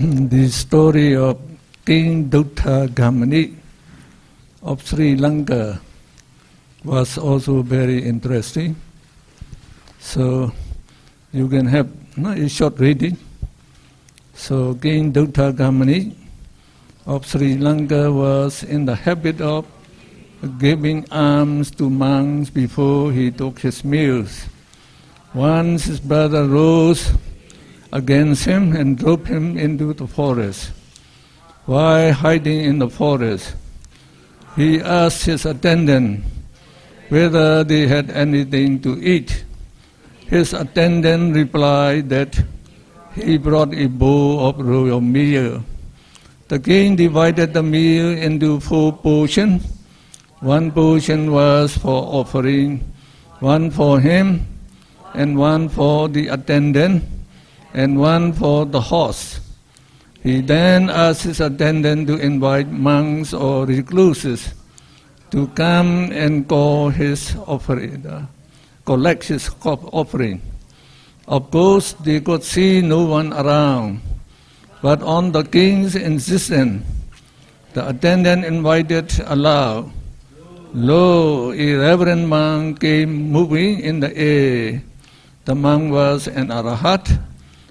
the story of King Dutta Gamani of Sri Lanka was also very interesting. So you can have no, a short reading. So King Dutta Gamani of Sri Lanka was in the habit of giving alms to monks before he took his meals. Once his brother rose against him and drove him into the forest. While hiding in the forest, he asked his attendant whether they had anything to eat. His attendant replied that he brought a bowl of royal meal. The king divided the meal into four portions. One portion was for offering, one for him, and one for the attendant, and one for the horse. He then asked his attendant to invite monks or recluses to come and call his offering, uh, collect his offering. Of course, they could see no one around, but on the king's insistence, the attendant invited aloud. Lo, a reverend monk came moving in the air. The monk was an arahat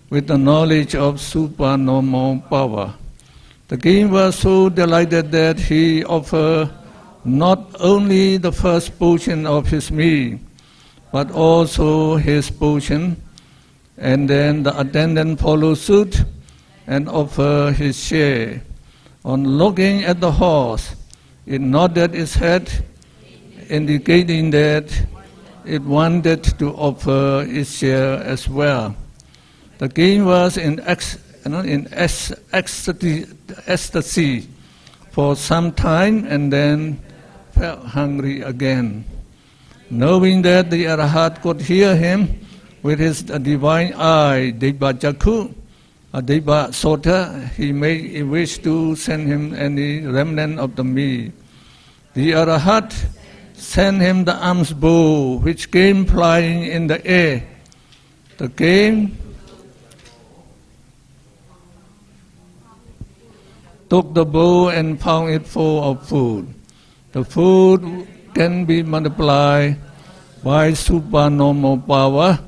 with the knowledge of supernormal power. The king was so delighted that he offered not only the first portion of his meal, but also his portion, and then the attendant followed suit and offered his share. On looking at the horse, it nodded its head, indicating that it wanted to offer its share as well. The king was in, ex, you know, in ex, ecstasy, ecstasy for some time and then felt hungry again. Knowing that the Arahat could hear him with his divine eye, Deva Jakku, a Deva Sota, he made a wish to send him any remnant of the meat. The Arahat sent him the alms bow, which came flying in the air. The king took the bowl and found it full of food. The food can be multiplied by supernormal power,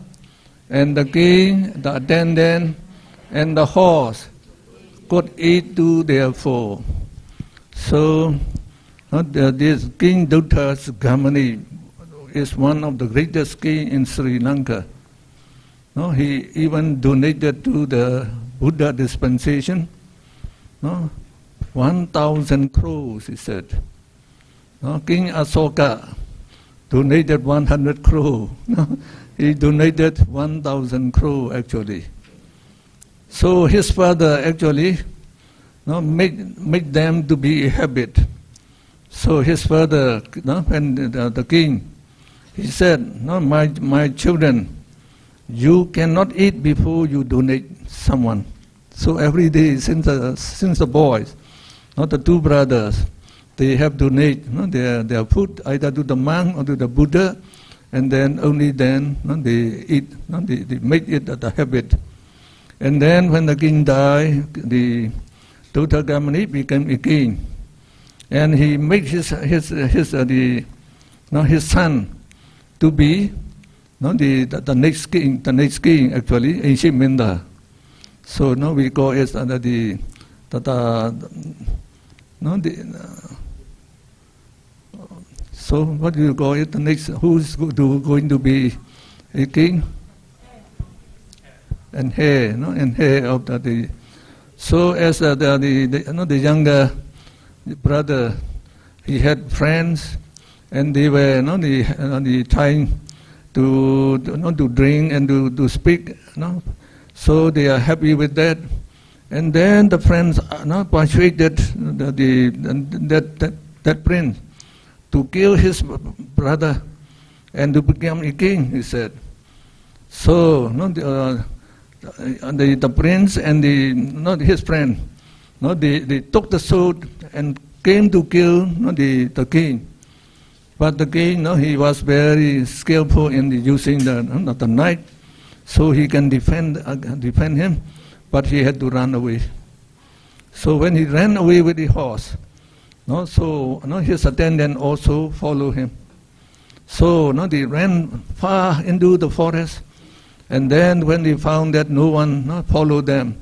and the king, the attendant, and the horse could eat to their full. So, uh, this King Dutta Gamani is one of the greatest king in Sri Lanka. No, he even donated to the Buddha dispensation. No, 1,000 crores, he said. No, King Asoka donated 100 crore. No, he donated 1,000 crore actually. So his father actually no, made, made them to be a habit. So his father, no, and the, the king, he said, no, my, my children, you cannot eat before you donate someone. So every day since the, since the boys, not the two brothers. They have donate you know, their, their food either to the monk or to the Buddha, and then only then you know, they eat, you know, they, they make it a habit. And then when the king died, the Dutta Gamani became a king. And he made his, his, his, uh, the, you his son to be the, the, the next king, the next king actually, in Shimenda. So now we call it under the, the, the no, the, uh, so what do you call it? The next, who's going to be a king? And heir, no, and heir of the, the so as uh, the, the, the, you know, the younger brother, he had friends, and they were you know, the, you know, the trying to, to, you know, to drink and to, to speak. You know? So they are happy with that. And then the friends uh, no, persuaded the, the, that, that, that prince to kill his brother and to become a king, he said. So no, the, uh, the, the prince and the, not his friend, no, they, they took the sword and came to kill no, the, the king. But the king, no, he was very skillful in using the, the knife, so he can defend, uh, defend him but he had to run away. So when he ran away with the horse, no, so no, his attendant also followed him. So no, they ran far into the forest, and then when they found that no one no, followed them,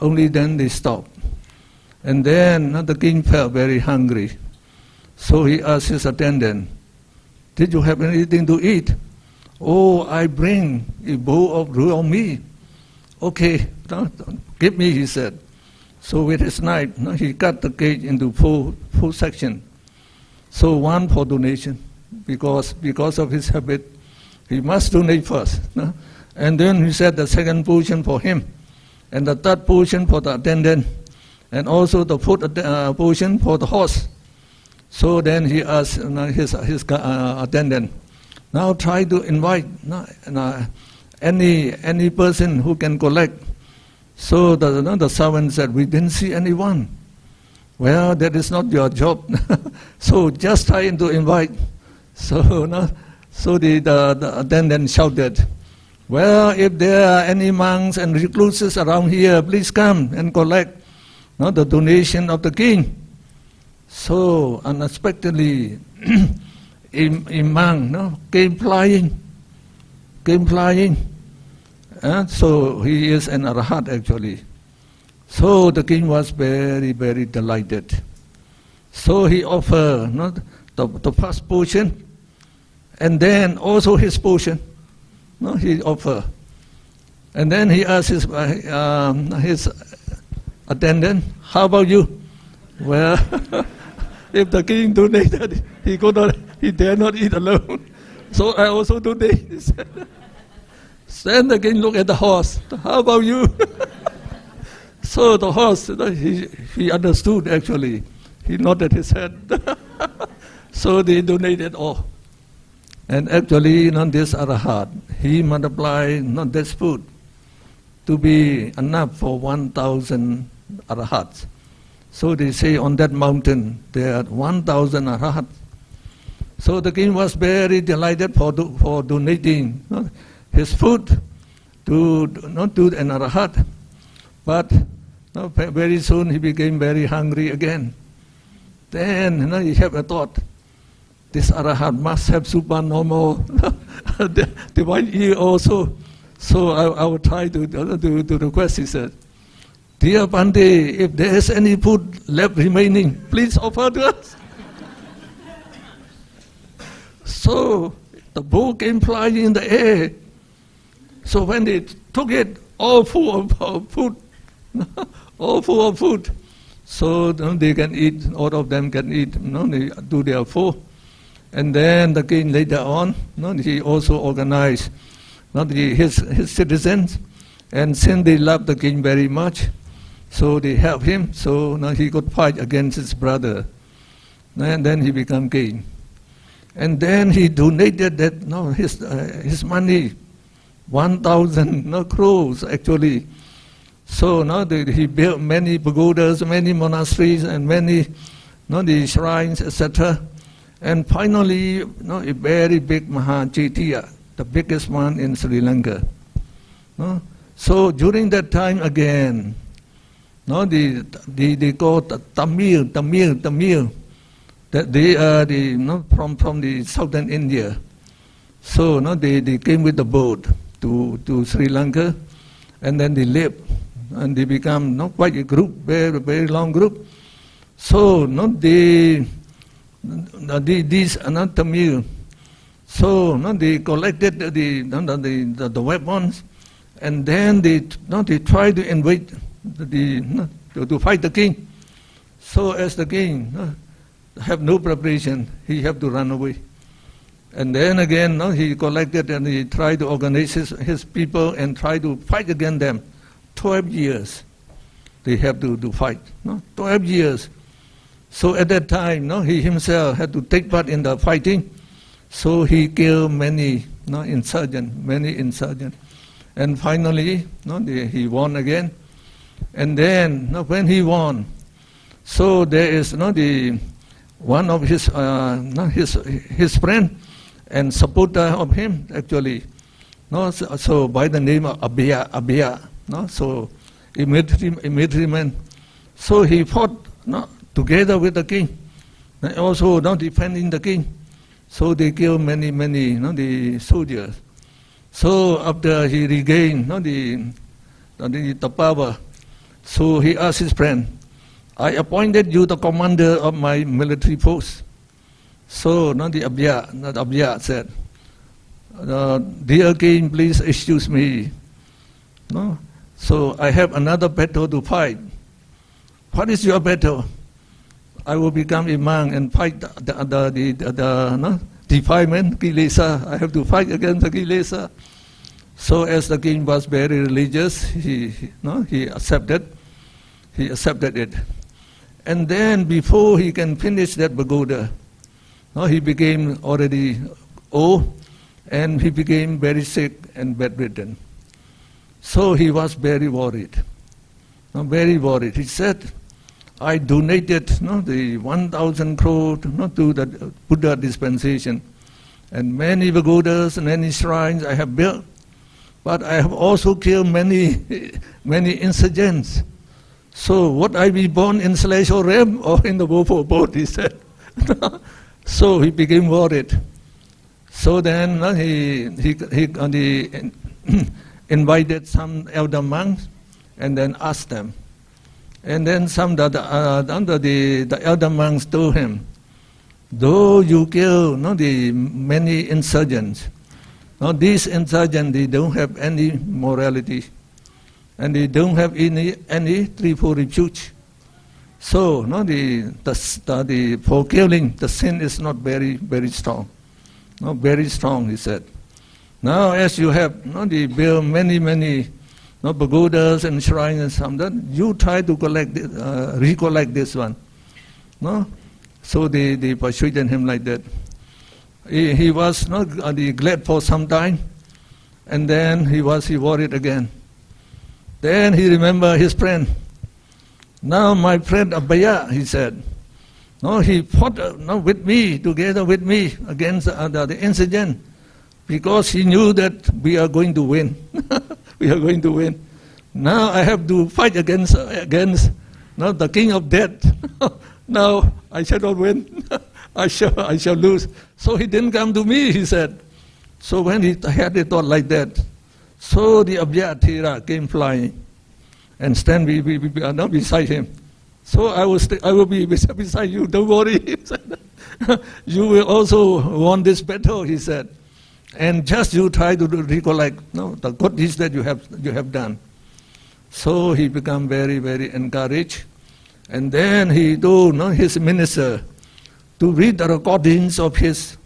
only then they stopped. And then no, the king felt very hungry. So he asked his attendant, Did you have anything to eat? Oh, I bring a bowl of raw meat. Okay, give me, he said. So with his knife, he cut the cake into four, four sections. So one for donation, because, because of his habit, he must donate first. No? And then he said the second portion for him, and the third portion for the attendant, and also the fourth uh, portion for the horse. So then he asked his, his uh, attendant, now try to invite uh, any, any person who can collect. So the, the servant said, we didn't see anyone. Well, that is not your job. so just try to invite. So, no, so the, the, the attendant shouted, well, if there are any monks and recluses around here, please come and collect no, the donation of the king. So unexpectedly, a, a monk no, came flying, came flying. Uh, so he is an arahat actually. So the king was very, very delighted. So he offered no, the, the first portion and then also his portion. No, he offered. And then he asked his, uh, um, his attendant, how about you? Well, if the king donated, he could not, he dare not eat alone. So I also donate. then again, look at the horse. How about you? so the horse, he, he understood actually. He nodded his head. so they donated all. And actually, you know, this arahat, he multiplied not this food to be enough for 1,000 arahats. So they say on that mountain there are 1,000 arahats. So the king was very delighted for, do, for donating you know, his food to not to an arahat. But you know, very soon he became very hungry again. Then you know, he had a thought, this arahat must have supernormal divine ear also. So I, I will try to, to, to request, he said, Dear Bhante, if there is any food left remaining, please offer to us. so the bull came flying in the air. So when they took it, all full of food, all full of food. So you know, they can eat, all of them can eat, you know, they do their full. And then the king later on, you know, he also organized you know, the, his, his citizens. And since they loved the king very much, so they helped him, so now he could fight against his brother. And then he became king. And then he donated that no, his, uh, his money, 1,000 no, crores actually. So now he built many pagodas, many monasteries, and many no, the shrines, etc. And finally, no, a very big Mahachetiya, the biggest one in Sri Lanka. No? So during that time again, no, the, the, they go Tamil, Tamil, Tamil. That they are the, no, from, from the southern India. So no, they, they came with the boat to, to Sri Lanka and then they lived and they become no, quite a group, very, very long group. So no, they, the, these not Tamil. So no, they collected the, the, the, the, weapons and then they, no, they tried to invade the, to, to fight the king. So as the king have no preparation, he have to run away. And then again, no, he collected and he tried to organize his, his people and try to fight against them. Twelve years they have to, to fight. No? Twelve years. So at that time, no, he himself had to take part in the fighting. So he killed many no, insurgents, many insurgents. And finally, no, he won again. And then no, when he won, so there is no, the, one of his, uh, no, his, his friend and supporter uh, of him actually. No, so, so by the name of Abhiya, Abhiya, no, so military, a military man. So he fought no, together with the king, and also not defending the king. So they killed many, many no, the soldiers. So after he regained no, the, the, the power, so he asked his friend, I appointed you the commander of my military force. So no, the Abya, not Abya said, uh, Dear king, please excuse me. No? So I have another battle to fight. What is your battle? I will become a monk and fight the, the, the, the, the no? defilement, Kilesa. I have to fight against the Kilesa. So as the king was very religious, he, no, he accepted, he accepted it. And then before he can finish that pagoda, no, he became already old and he became very sick and bedridden. So he was very worried, no, very worried. He said, I donated no, the 1,000 crore no, to the Buddha dispensation. And many pagodas and many shrines I have built. But I have also killed many, many insurgents. So would I be born in celestial realm or in the Bopo boat, he said. so he became worried. So then uh, he, he, he, uh, invited some elder monks and then asked them, and then some the, uh, under the, the elder monks told him, though you kill no, the many insurgents, no, these insurgents they don't have any morality, and they don't have any any threefold refuge. So, no, the, the, the for killing the sin is not very very strong, No, very strong. He said. Now, as you have no, the build many many no pagodas and shrines and something. You try to collect, uh, recollect this one. No, so they, they persuaded him like that. He, he was not uh, glad for some time, and then he was he worried again. Then he remembered his friend. Now my friend Abhaya, he said, no, he fought uh, no, with me, together with me, against uh, the, the incident, because he knew that we are going to win. we are going to win. Now I have to fight against, against now the king of death. now I shall not win. I shall, I shall lose. So he didn't come to me, he said. So when he had a thought like that, so the Abhyatira came flying and stand be, be, uh, beside him. So I will, st- I will be beside you, don't worry. you will also won this battle, he said and just you try to recollect no, the good deeds that you have, you have done. So he become very, very encouraged. And then he told no, his minister to read the recordings of his,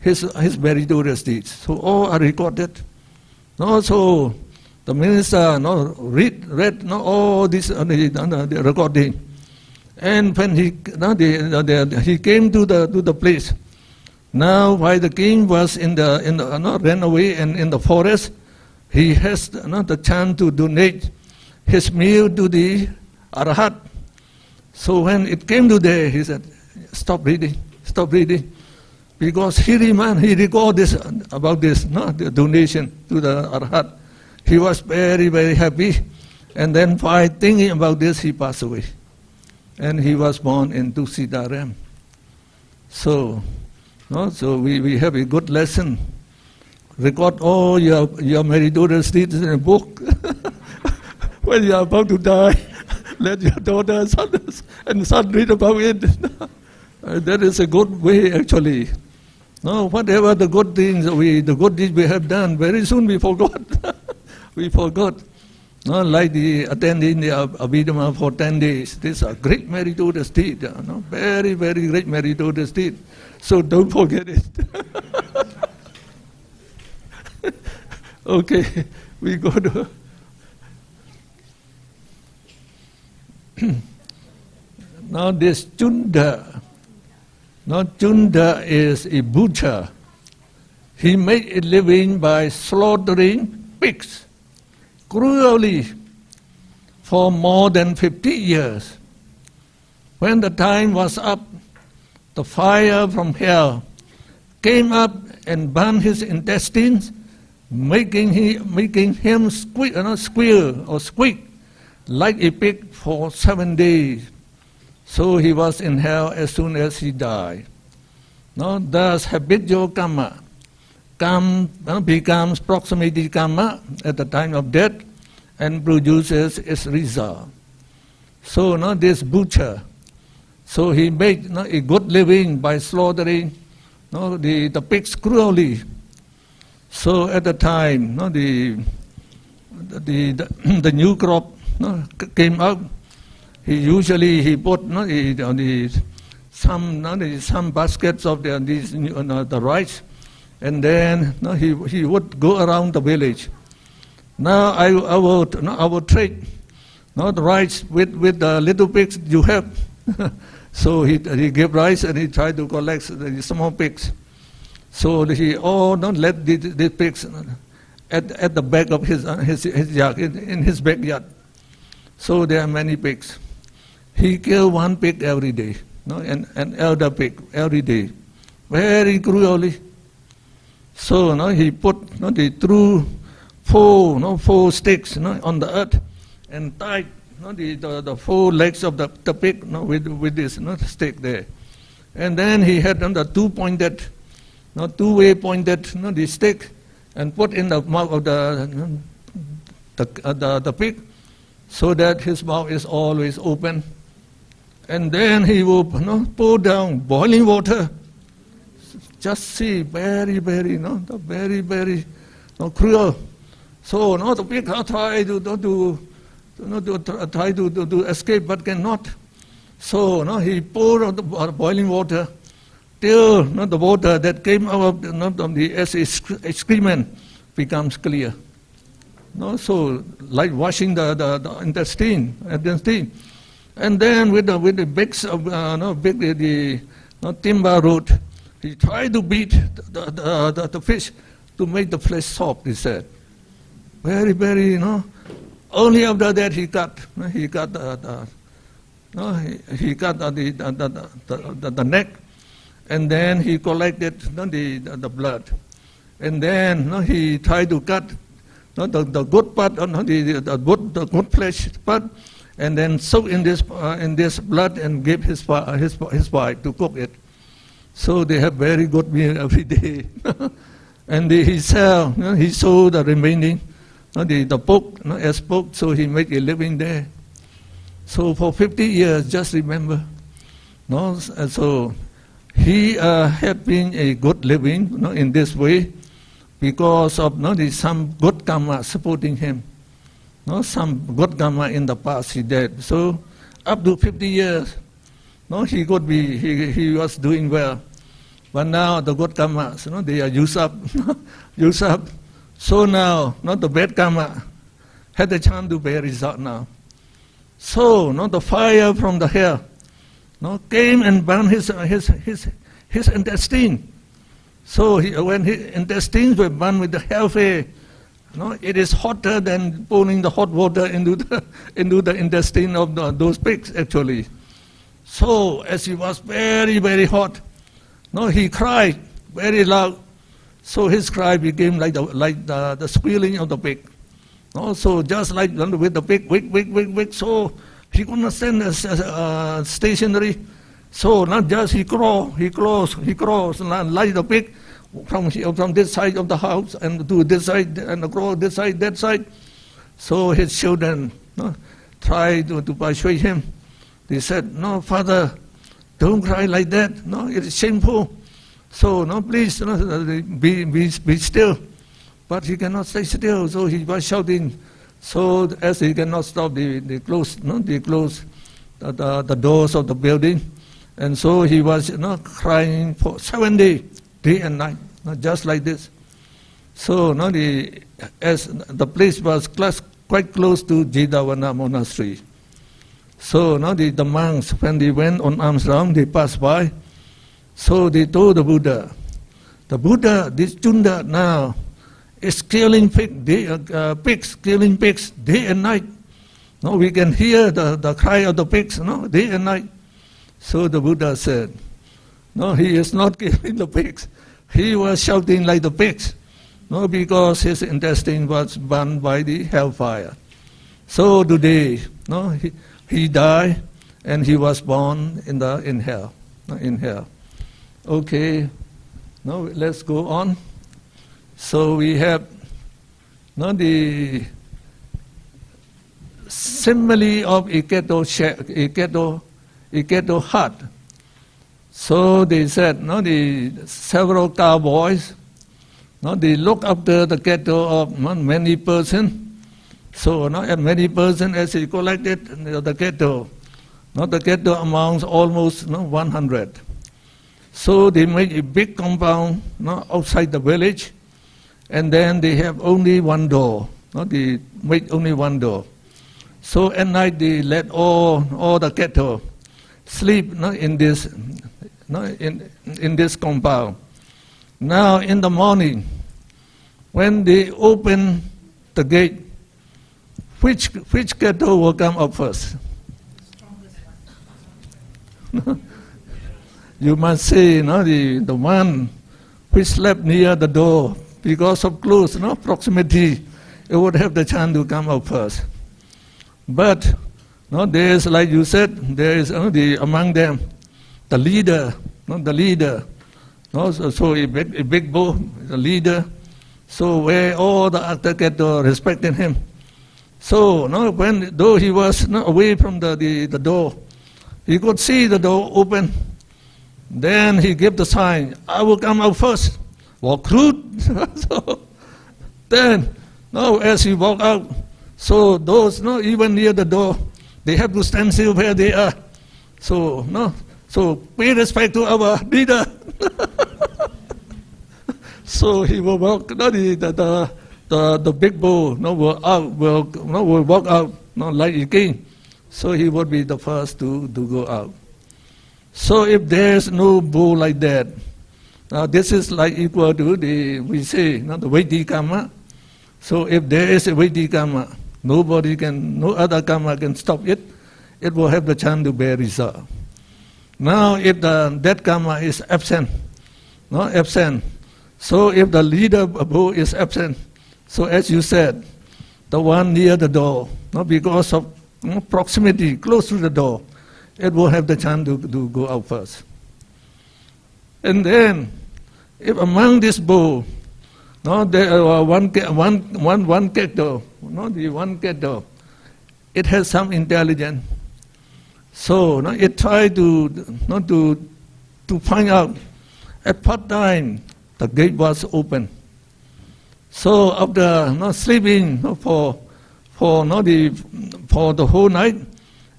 his, his meritorious deeds. So all are recorded. No, so the minister no, read, read no, all this uh, the, uh, the recording. And when he, no, the, the, he came to the, to the place, now, while the king was in the, in the uh, ran away and in the forest, he has uh, the chance to donate his meal to the Arahat. So when it came to there, he said, stop reading, stop reading. Because he remember, he recalled this uh, about this, no, the donation to the Arahat. He was very, very happy. And then by thinking about this, he passed away. And he was born in Tuksidaram. So no? So we, we have a good lesson. Record all your, your meritorious deeds in a book. when you are about to die, let your daughter son, and son read about it. uh, that is a good way, actually. No, whatever the good things we, the good deeds we have done, very soon we forgot. We forgot. No, like the attending the Abhidhamma for 10 days. This is a great meritorious deed. You know? Very, very great meritorious deed. So don't forget it. okay, we go to. now this Chunda, now Chunda is a butcher. He made a living by slaughtering pigs cruelly for more than 50 years. When the time was up, the fire from hell came up and burned his intestines, making, he, making him squeak, you know, squeal or squeak like a pig for seven days. So he was in hell as soon as he died. No, thus habitual karma come, becomes proximity karma at the time of death and produces its result. So no, this butcher, so he made a good living by slaughtering no, the, the pigs cruelly. So at the time, no, the, the, the, the new crop came up, he usually he put no, the, the, some, the, some baskets of the, these, the rice, and then he, he would go around the village. Now I, I, would, I would trade no, the rice with, with the little pigs you have. so he, he gave rice and he tried to collect the small pigs. So he, oh, don't let the, the pigs at, at the back of his, uh, his, his yard, in, in his backyard. So there are many pigs. He killed one pig every day, no, an, an elder pig every day, very cruelly. So no, he put no, the threw four, no, four sticks no, on the earth and tied no, the, the, the four legs of the, the pig no, with, with this no, stick there. And then he had the two pointed, no, two way pointed no, the stick and put in the mouth of the, the, uh, the, the pig so that his mouth is always open. And then he will you know, pour down boiling water. Just see, very, very, you know, very, very you know, cruel. So you know, the try to, to, to, you to try to, to, to escape but cannot. So you know, he poured out the boiling water till you know, the water that came out of the, you know, the excrement becomes clear. No, so like washing the, the, the intestine, intestine. And then with the, with the big, uh, no, big the, the no, timber root, he tried to beat the, the, the, the, fish to make the flesh soft, he said. Very, very, you know. Only after that he got, he got the, the no, he, he got the, the, the, the, the, neck, and then he collected the, the, the blood. And then he tried to cut the, the good part, no, the, the, good, the good flesh part, and then soak in this, uh, in this blood and give his, uh, his, his wife to cook it. So they have very good meal every day. and the, he sell, you know, he sold the remaining, you know, the, the book, you know, as book, so he make a living there. So for 50 years, just remember. No, so he uh, had been a good living you know, in this way because of no, the, some good karma supporting him. No, some good karma in the past he did. So up to 50 years, no, he could be, he, he was doing well. But now the good karma, you know, they are used up, used up. So now, not the bad karma, had the chance to bear result now. So, not the fire from the hell, no, came and burned his, uh, his, his, his intestine. So he, uh, when his intestines were burned with the hellfire, you know, it is hotter than pouring the hot water into the, into the intestine of the, those pigs, actually. So, as he was very, very hot, no, he cried very loud. So his cry became like the, like the, the squealing of the pig. No, so just like with the pig, wick, wick, wick, wick, so he could not stand uh, stationary. So not just he crawl, he crawls, he crawls like the pig from from this side of the house and to this side and crawl this side, that side. So his children tried to, to persuade him. They said, "No, father, don't cry like that. No, it is shameful. So no, please, no, be, be, be still." But he cannot stay still, so he was shouting. So as he cannot stop, they, they closed, no, they closed the, the, the doors of the building. And so he was you know, crying for seven days, day and night, just like this. So you the, as the place was close, quite close to Jetavana monastery. So now the, the monks, when they went on round, they passed by. So they told the Buddha, the Buddha, this Chunda now, is killing pig, day, uh, uh, pigs, killing pigs day and night. No, we can hear the, the cry of the pigs, no, day and night. So the Buddha said, No, he is not killing the pigs. He was shouting like the pigs. No, because his intestine was burned by the hellfire. So today, no, he, he died and he was born in the in hell, in hell. Okay, now let's go on. So we have no the simile of ghetto, a ghetto hut. So they said, no, the several cowboys, no, they look after the ghetto of many person. So, no, many person as he collected the ghetto, not the ghetto amounts almost no, 100. So they make a big compound no, outside the village, and then they have only one door. No, they make only one door. So at night they let all, all the cattle sleep no, in, this, no, in, in this compound. Now in the morning, when they open the gate, which, which cattle will come up first? you must say, no, the, the one which slept near the door because of close no, proximity, it would have the chance to come up first. But you no, there is, like you said, there is uh, the, among them the leader, no, the leader. No, so, so a big, a big bull, the leader. So where all the other get uh, respecting him. So no, when though he was away from the, the, the door, he could see the door open. Then he gave the sign, I will come out first. Walk through. so then, no, as he walked out, so those not even near the door, they have to stand still where they are. So no, so pay respect to our leader. so he will walk, no, the, the, the, the the big bull no, will, out, will, no, will walk out no, like a king. So he would be the first to, to go out. So if there's no bull like that, now this is like equal to the, we say, not the weighty karma. So if there is a weighty karma, Nobody can, no other karma can stop it. It will have the chance to bear result. Now, if the that karma is absent, no absent. So if the leader above is absent, so as you said, the one near the door, no, because of proximity, close to the door, it will have the chance to, to go out first. And then, if among this bowl, no, there uh, are one, one, one, one kettle, no, the one kettle, it has some intelligence. So no, it tried to, no, to, to find out at what time the gate was open. So after not sleeping for for not the for the whole night,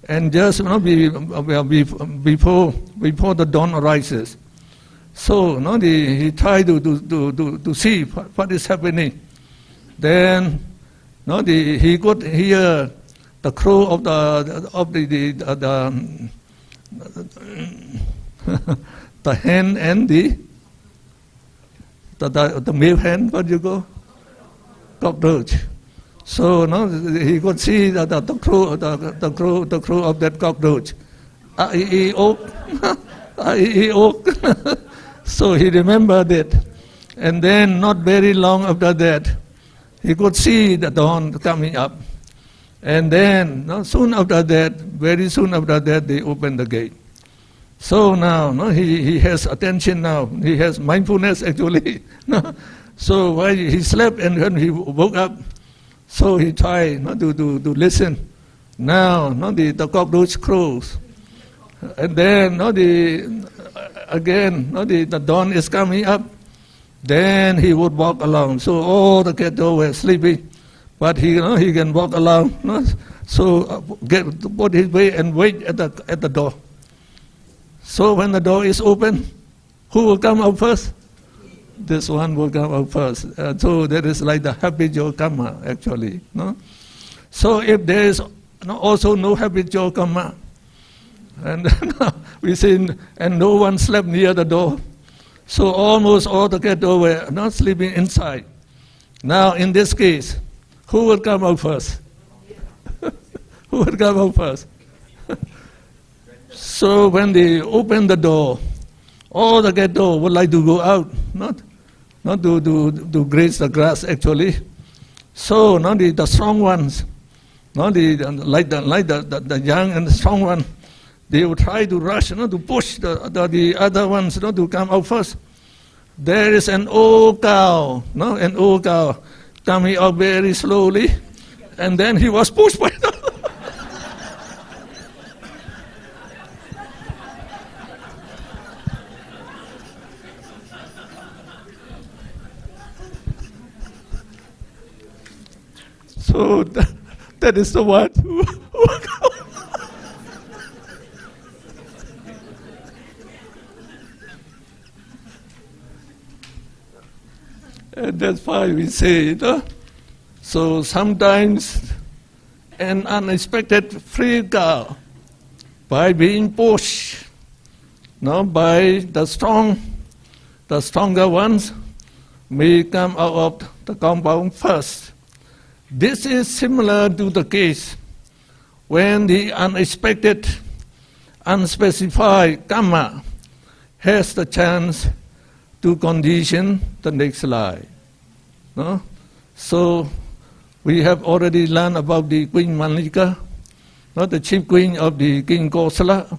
and just not be, before before the dawn arises. so no, the, he tried to, to, to, to, to see what, is happening. Then no, the, he could hear the crow of the of the the, the, the, the hen and the the, the, the male hen, Where you go? Cockroach. So no, he could see the, the, the crow the, the crow the crow of that cockroach. Ah, he, oak. So he remembered it. And then, not very long after that, he could see the dawn coming up. And then, no, soon after that, very soon after that, they opened the gate. So now, no, he, he has attention now. He has mindfulness actually. So while he slept and when he woke up, so he tried not to, to, to listen. Now, not the, the cockroach crows. And then, not the, again, not the, the dawn is coming up. Then he would walk along. So all the cattle were sleepy, but he, you know, he can walk along. No? So uh, get put his way and wait at the at the door. So when the door is open, who will come out first? This one will come out first. Uh, so that is like the habitual karma, actually. No? So if there is also no habitual karma, and we seen, and no one slept near the door. So almost all the ghetto were not sleeping inside. Now, in this case, who will come out first? who will come out first? so when they open the door, all the ghetto would like to go out, not, not to, to, to graze the grass actually. So not the, the strong ones, No, the, like the, like the, the, the young and the strong one, they will try to rush, know, to push the, the, the other ones, know, to come out first. There is an old cow, no, an old cow coming out very slowly, and then he was pushed by the So that, that is the one and that's why we say, you know. So sometimes an unexpected free girl by being pushed, no, by the strong, the stronger ones may come out of the compound first. This is similar to the case when the unexpected, unspecified karma has the chance to condition the next life. No? So we have already learned about the Queen Mallika, not the chief queen of the King Kosala.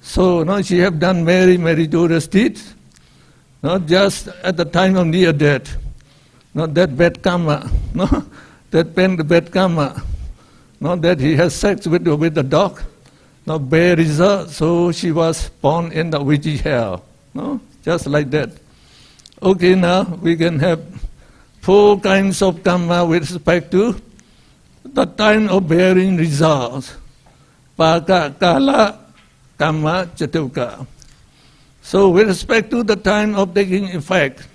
So no, she have done very meritorious deeds, not just at the time of near death, not that bad karma, no, that pen the bad karma, not that he has sex with, with the dog, not bad result, so she was born in the witchy hell, no, just like that. Okay, now we can have four kinds of karma with respect to the time of bearing results. Paka, kala, karma, chatuka. So with respect to the time of taking effect,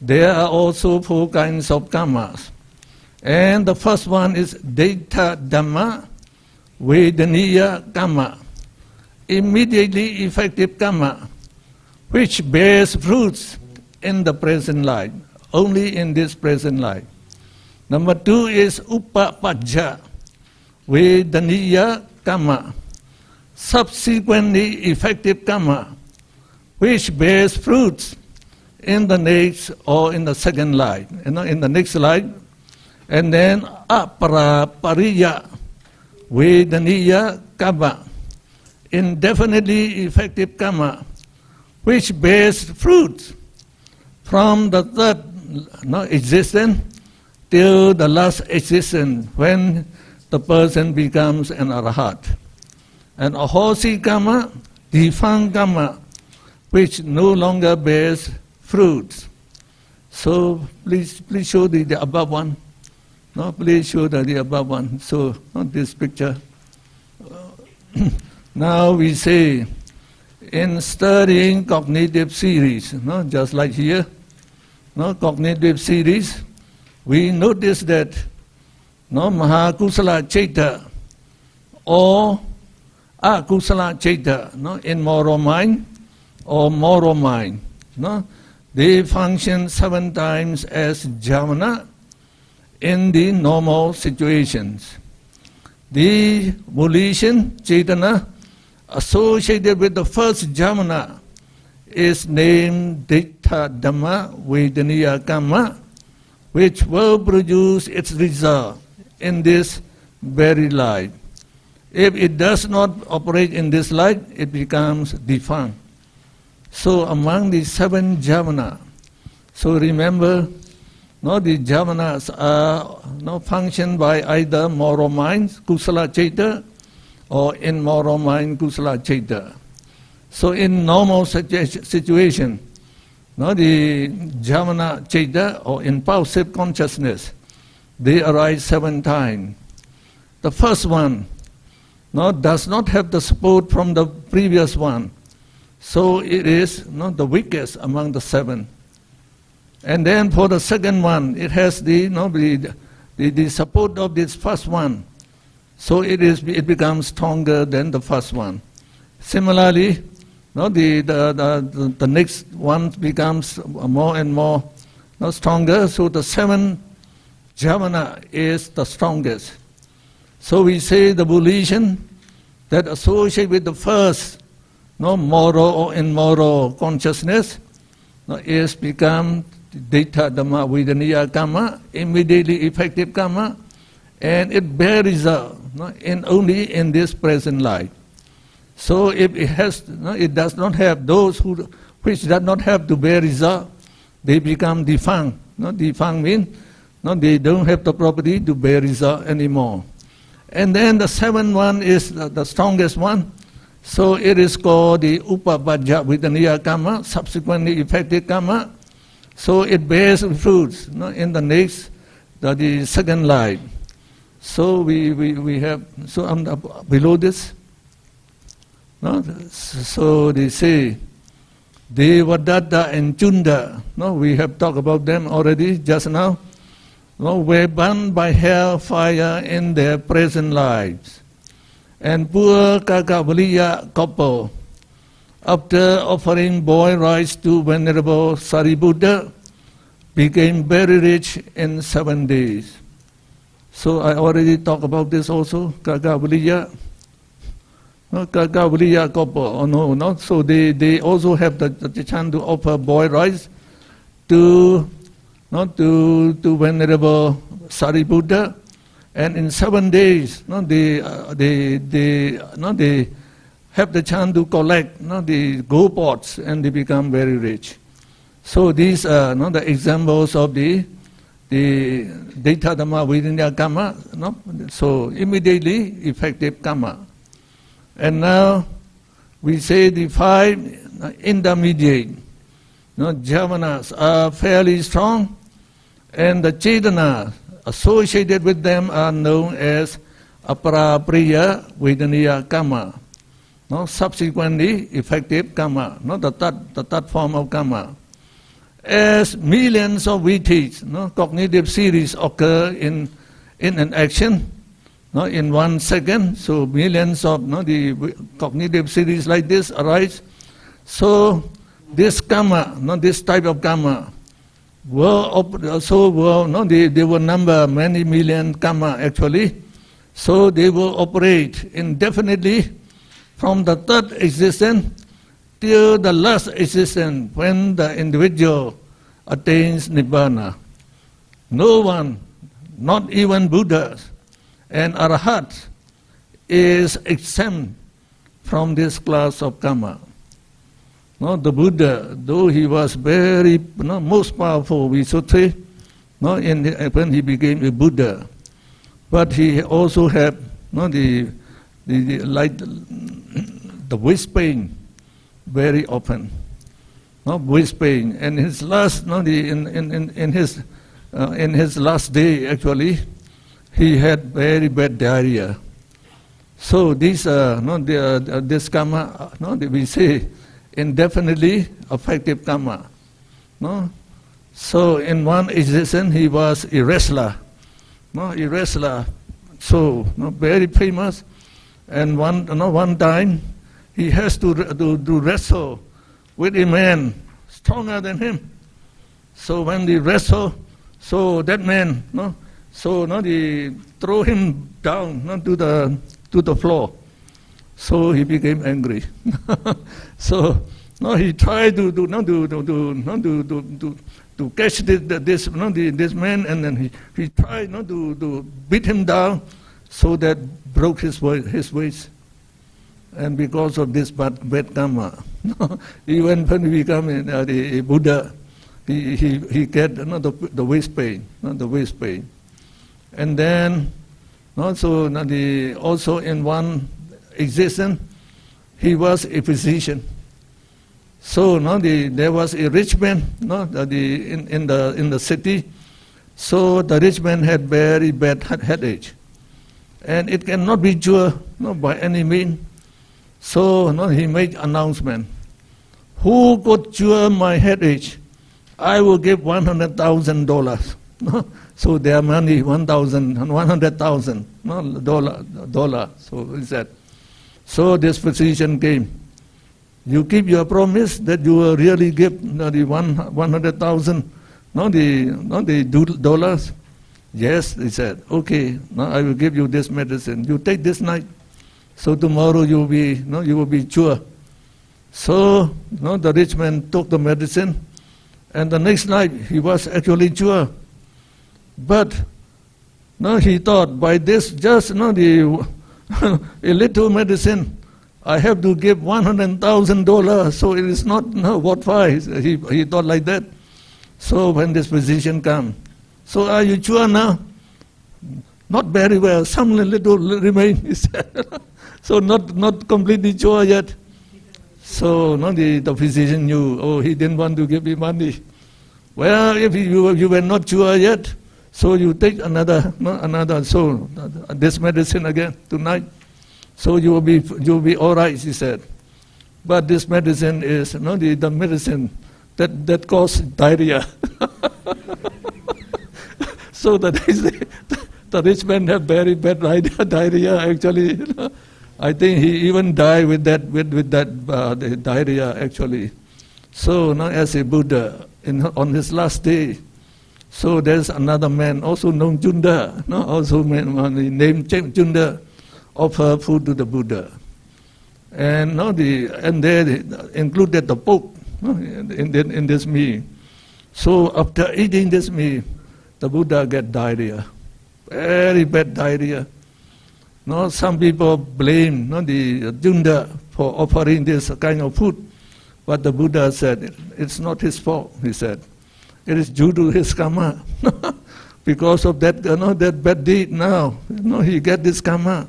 there are also four kinds of karmas. And the first one is Ditta Dhamma Vedaniya Karma, immediately effective karma, which bears fruits in the present life, only in this present life. Number two is Upapajja Vedaniya Karma, subsequently effective karma, which bears fruits in the next or in the second life, you know, in the next life and then aparapariya vedaniya kama, indefinitely effective kama, which bears fruit from the third no, existence till the last existence when the person becomes an arahat. And ahosi kama, defunct kama, which no longer bears fruits. So please, please show the, the above one. No, please show the, the above one. So, not this picture. Uh, now we say, in studying cognitive series, no, just like here, no, cognitive series, we notice that no, Mahakusala Citta or Akusala Citta, no, in moral mind or moral mind, no, they function seven times as Javana in the normal situations. The volition, Cetana, associated with the first Javana is named Ditta Dhamma Vedaniya Karma, which will produce its result in this very life. If it does not operate in this life, it becomes defunct. So among the seven Javana, so remember no, the javanas are uh, no, function by either moral mind, kusala citta, or in moral mind, kusala citta. So in normal situation, no, the javana citta, or impulsive consciousness, they arise seven times. The first one no, does not have the support from the previous one. So it is no, the weakest among the seven. And then for the second one, it has the, you know, the, the, the support of this first one. So it, is, it becomes stronger than the first one. Similarly, know, the, the, the, the next one becomes more and more know, stronger. So the seventh javana is the strongest. So we say the volition that associate with the first no moral or immoral consciousness no, is become Ditta Dhamma Vedaniya Karma, immediately effective karma, and it bears result no, in only in this present life. So if it has, no, it does not have those who, which does not have to bear result, they become defunct. No, defunct means no, they don't have the property to bear result anymore. And then the seventh one is the, the strongest one. So it is called the Upapajja Vedaniya Karma, subsequently effective karma. So it bears fruits no, in the next, the, the second life. So we, we, we have, so I'm below this. No? So they say, Devadatta and Chunda, no? we have talked about them already just now, no? were burned by hell fire in their present lives. And poor Kakavaliya couple, after offering boy rice to Venerable Sariputta, became very rich in seven days. So I already talked about this also, Kakavaliya. No, couple, oh no, no. So they, they also have the, the chance to offer boy rice to, not to, to Venerable Sariputta. And in seven days, no, they, uh, they, they, no, they have the chance to collect no, the gold pots and they become very rich. So these uh, are no, the examples of the the Ditta Dhamma within their karma. No? So immediately effective karma. And now we say the five intermediate no, javanas are fairly strong, and the cetana associated with them are known as aparapariya vedaniya karma. No, subsequently effective karma, not the third, the third form of karma as millions of vithis, no, cognitive series occur in, in an action no, in one second. So millions of no, the cognitive series like this arise. So this karma, no, this type of karma, will so will no, they, they will number many million karma actually. So they will operate indefinitely from the third existence till the last existence when the individual attains nibbana. No one, not even Buddhas and Arahats, is exempt from this class of karma. No, the Buddha, though he was very no, most powerful, we should say, no, in the, when he became a Buddha, but he also had no, the, the, the like the waist pain very often. No, waist pain. And his last, no, the, in, in, in, his, uh, in his last day, actually, he had very bad diarrhea. So this, uh, no, the, uh, this karma, uh, no, we say indefinitely effective karma. No? So in one existence, he was a wrestler. No, a wrestler. So no, very famous. And one, no, one time, he has to, to, to wrestle with a man stronger than him. So when they wrestle, so that man, no, so no, they throw him down no, to the to the floor. So he became angry. so no, he tried to do no, to, to, to, no, to, to, to, to catch this, this, no, this man, and then he, he tried no, to, to beat him down, so that broke his his waist. And because of this bad, karma, even when we become uh, the Buddha, he, he, he get you know, the, the waist pain, you the waist pain. And then, also, you the, also in one existence, he was a physician. So no, the, there was a rich man no, the, in, in, the, in the city. So the rich man had very bad headache. And it cannot be cured no, by any means. So no, he made announcement. Who could cure my headache? I will give one hundred thousand dollars. so their money one thousand one hundred thousand no, dollar dollar. So he said. So this physician came. You keep your promise that you will really give no, the one one hundred thousand, not the no the dollars. Yes, he said. Okay, now I will give you this medicine. You take this night. So tomorrow you will be, no, you will be sure. So, no, the rich man took the medicine, and the next night he was actually sure. But no, he thought by this just no, the, a little medicine, I have to give $100,000, so it is not no, what for? He, he thought like that. So when this physician come, so are you now? Not very well, some little remain, he said. so not, not completely sure yet. So no, the, the physician knew, oh, he didn't want to give me money. Well, if you, you were not sure yet, so you take another, no, another, so this medicine again tonight. So you will be, you will be all right, she said. But this medicine is no, the, the medicine that, that causes diarrhea. so the, the, the rich man have very bad diarrhea actually. You know. I think he even died with that, with, with that uh, diarrhea actually. So now as a Buddha, in, on his last day, so there's another man, also known Chunda, no? also named Chunda, offer food to the Buddha. And, no, the, and they included the Pope no, in, in, in this meal. So after eating this meal, the Buddha get diarrhea, very bad diarrhea. No, some people blame no, the Chunda for offering this kind of food, but the Buddha said it's not his fault. He said it is due to his karma. because of that, you know, that bad deed now, you know, he get this karma.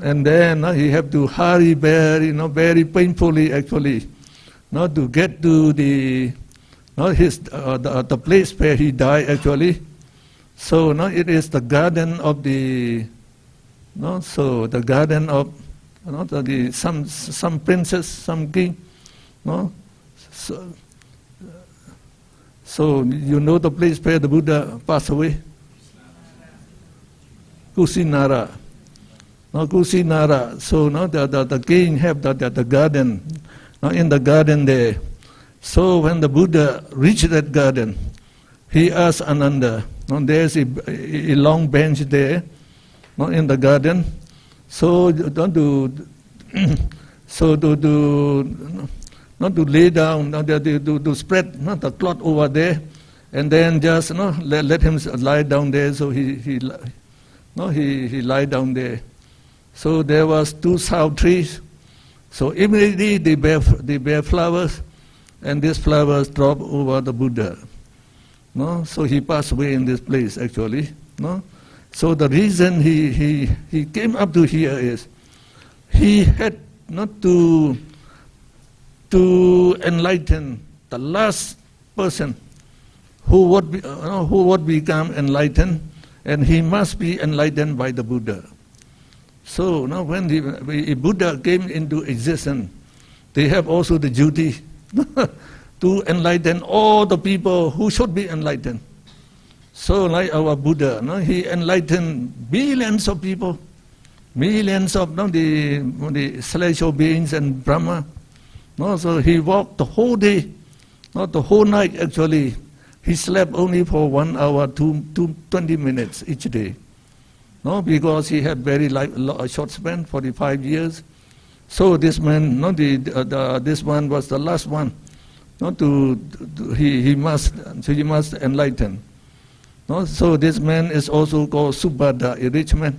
And then uh, he have to hurry very, you know, very painfully actually, not to get to the, not his, uh, the, the place where he died actually. So now it is the garden of the, no, so the garden of, you know, the, some, some princess, some king, no, so, so you know the place where the Buddha passed away? Kusinara. Now Kusinara. So now the, the, the king have the, the, the garden. Now in the garden there. So when the Buddha reached that garden, he asked Ananda, now there's a, a long bench there, not in the garden. So don't do, so to do, not to lay down, not to, to, to spread not the cloth over there, and then just you know, let, let him lie down there. So he, he, no, he, he lie down there. So there was two south trees. So immediately they bear, they bear flowers, and these flowers drop over the Buddha. No? So he passed away in this place actually. No? So the reason he, he, he came up to here is he had not to to enlighten the last person who would, be, uh, who would become enlightened, and he must be enlightened by the Buddha. So now when the, Buddha came into existence, they have also the duty to enlighten all the people who should be enlightened. So like our Buddha, no, he enlightened billions of people, millions of no, the, the celestial beings and Brahma. No, so he walked the whole day, not the whole night actually. He slept only for one hour, two, two, 20 minutes each day. No, because he had very life, short span, 45 years. So this man, no, the, the, this one was the last one. No, to, to, he, he must so he must enlighten. No, so this man is also called Subhadda, a rich man.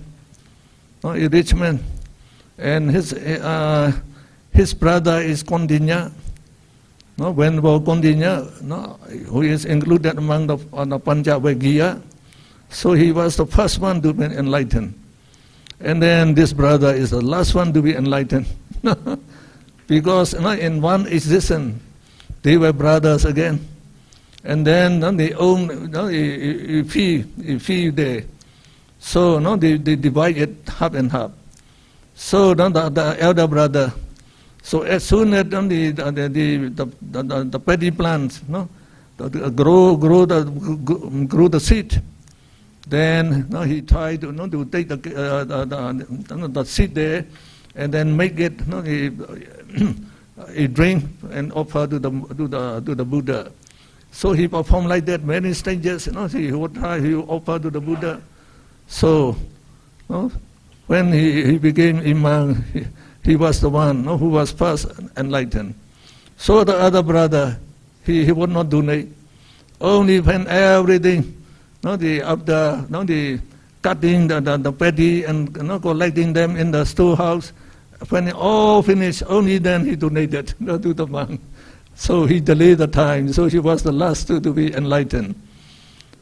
No, a rich man, and his uh, his brother is Kondinya. No, when Kondinya, no, who is included among the, uh, the Pancavaggiya, so he was the first one to be enlightened. And then this brother is the last one to be enlightened. Because you know, in one existence, they were brothers again. And then no, they own, you know, a, fee, a fee there. So no, they, they divide it half and half. So no, the, the elder brother, so as soon as the, the, the, the, the, the paddy plants no, the, grow, grow, the, grow the seed, then no, he tried to, no, to take the, uh, the, the, the, seed there and then make it no, a, a drink and offer to the, to, the, to the Buddha. So he performed like that many stages. You know, he would he offer to the Buddha. So, no, when he, he became Imam, he, he was the one no, who was first enlightened. So the other brother, he, he would not donate. Only when everything, no, the, after, no, the, cutting the, the, the paddy and you know, collecting them in the storehouse. When all finished, only then he donated to the monk. So he delayed the time. So he was the last to, to be enlightened.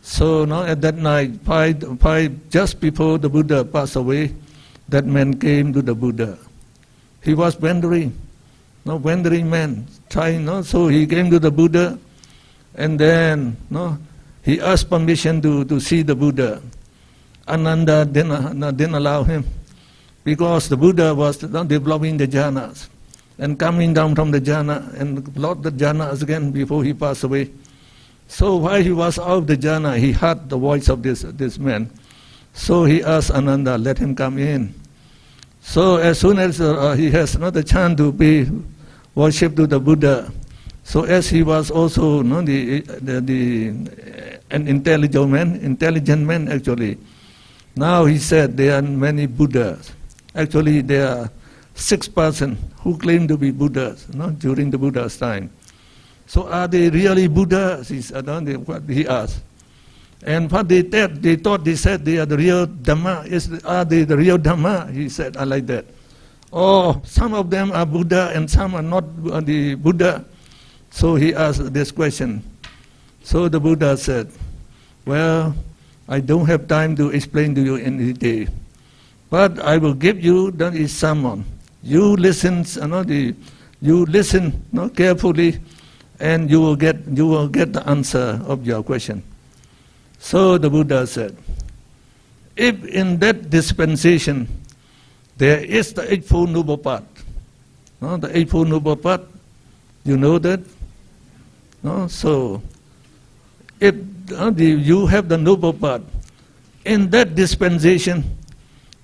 So now at that night, five, five, just before the Buddha passed away, that man came to the Buddha. He was wandering, no wandering man, trying, no. So he came to the Buddha, and then, no, he asked permission to, to see the Buddha. Ananda didn't, didn't allow him because the Buddha was developing the jhanas and coming down from the jhana and lost the jhanas again before he passed away. So while he was out of the jhana, he heard the voice of this, this man. So he asked Ananda, let him come in. So as soon as uh, he has another chance to be worshipped to the Buddha, so as he was also you know, the, the, the, an intelligent man, intelligent man actually. Now he said there are many Buddhas. Actually, there are six persons who claim to be Buddhas you know, during the Buddha's time. So are they really Buddhas? Said, what he asked. And what they thought, they thought they said they are the real Dhamma. Is, are they the real Dhamma? He said, I like that. Oh, some of them are Buddha and some are not uh, the Buddha. So he asked this question. So the Buddha said, Well, I don't have time to explain to you in detail. But I will give you that is someone. You listen, you know, the, you listen you know, carefully and you will get you will get the answer of your question. So the Buddha said, if in that dispensation there is the Eightfold Noble Path, the Eightfold Noble Path, you know that? No? So, if uh, the, you have the Noble Path, in that dispensation,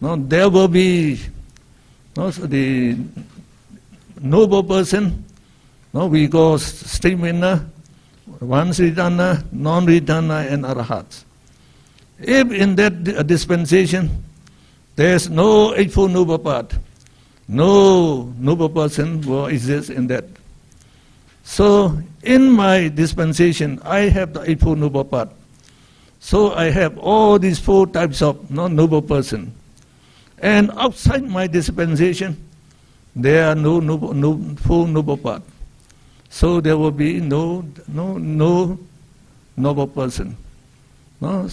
no, there will be no, so the noble person, no, we go stream winner, one Sridhana, non-Sridhana, and Arahats. If in that uh, dispensation there is no Eightfold Noble Path, no noble person will exist in that. So in my dispensation, I have the Eightfold Noble Path. So I have all these four types of non-noble person. And outside my dispensation, there are no noble, no, four noble path. So there will be no, no, no noble person. No?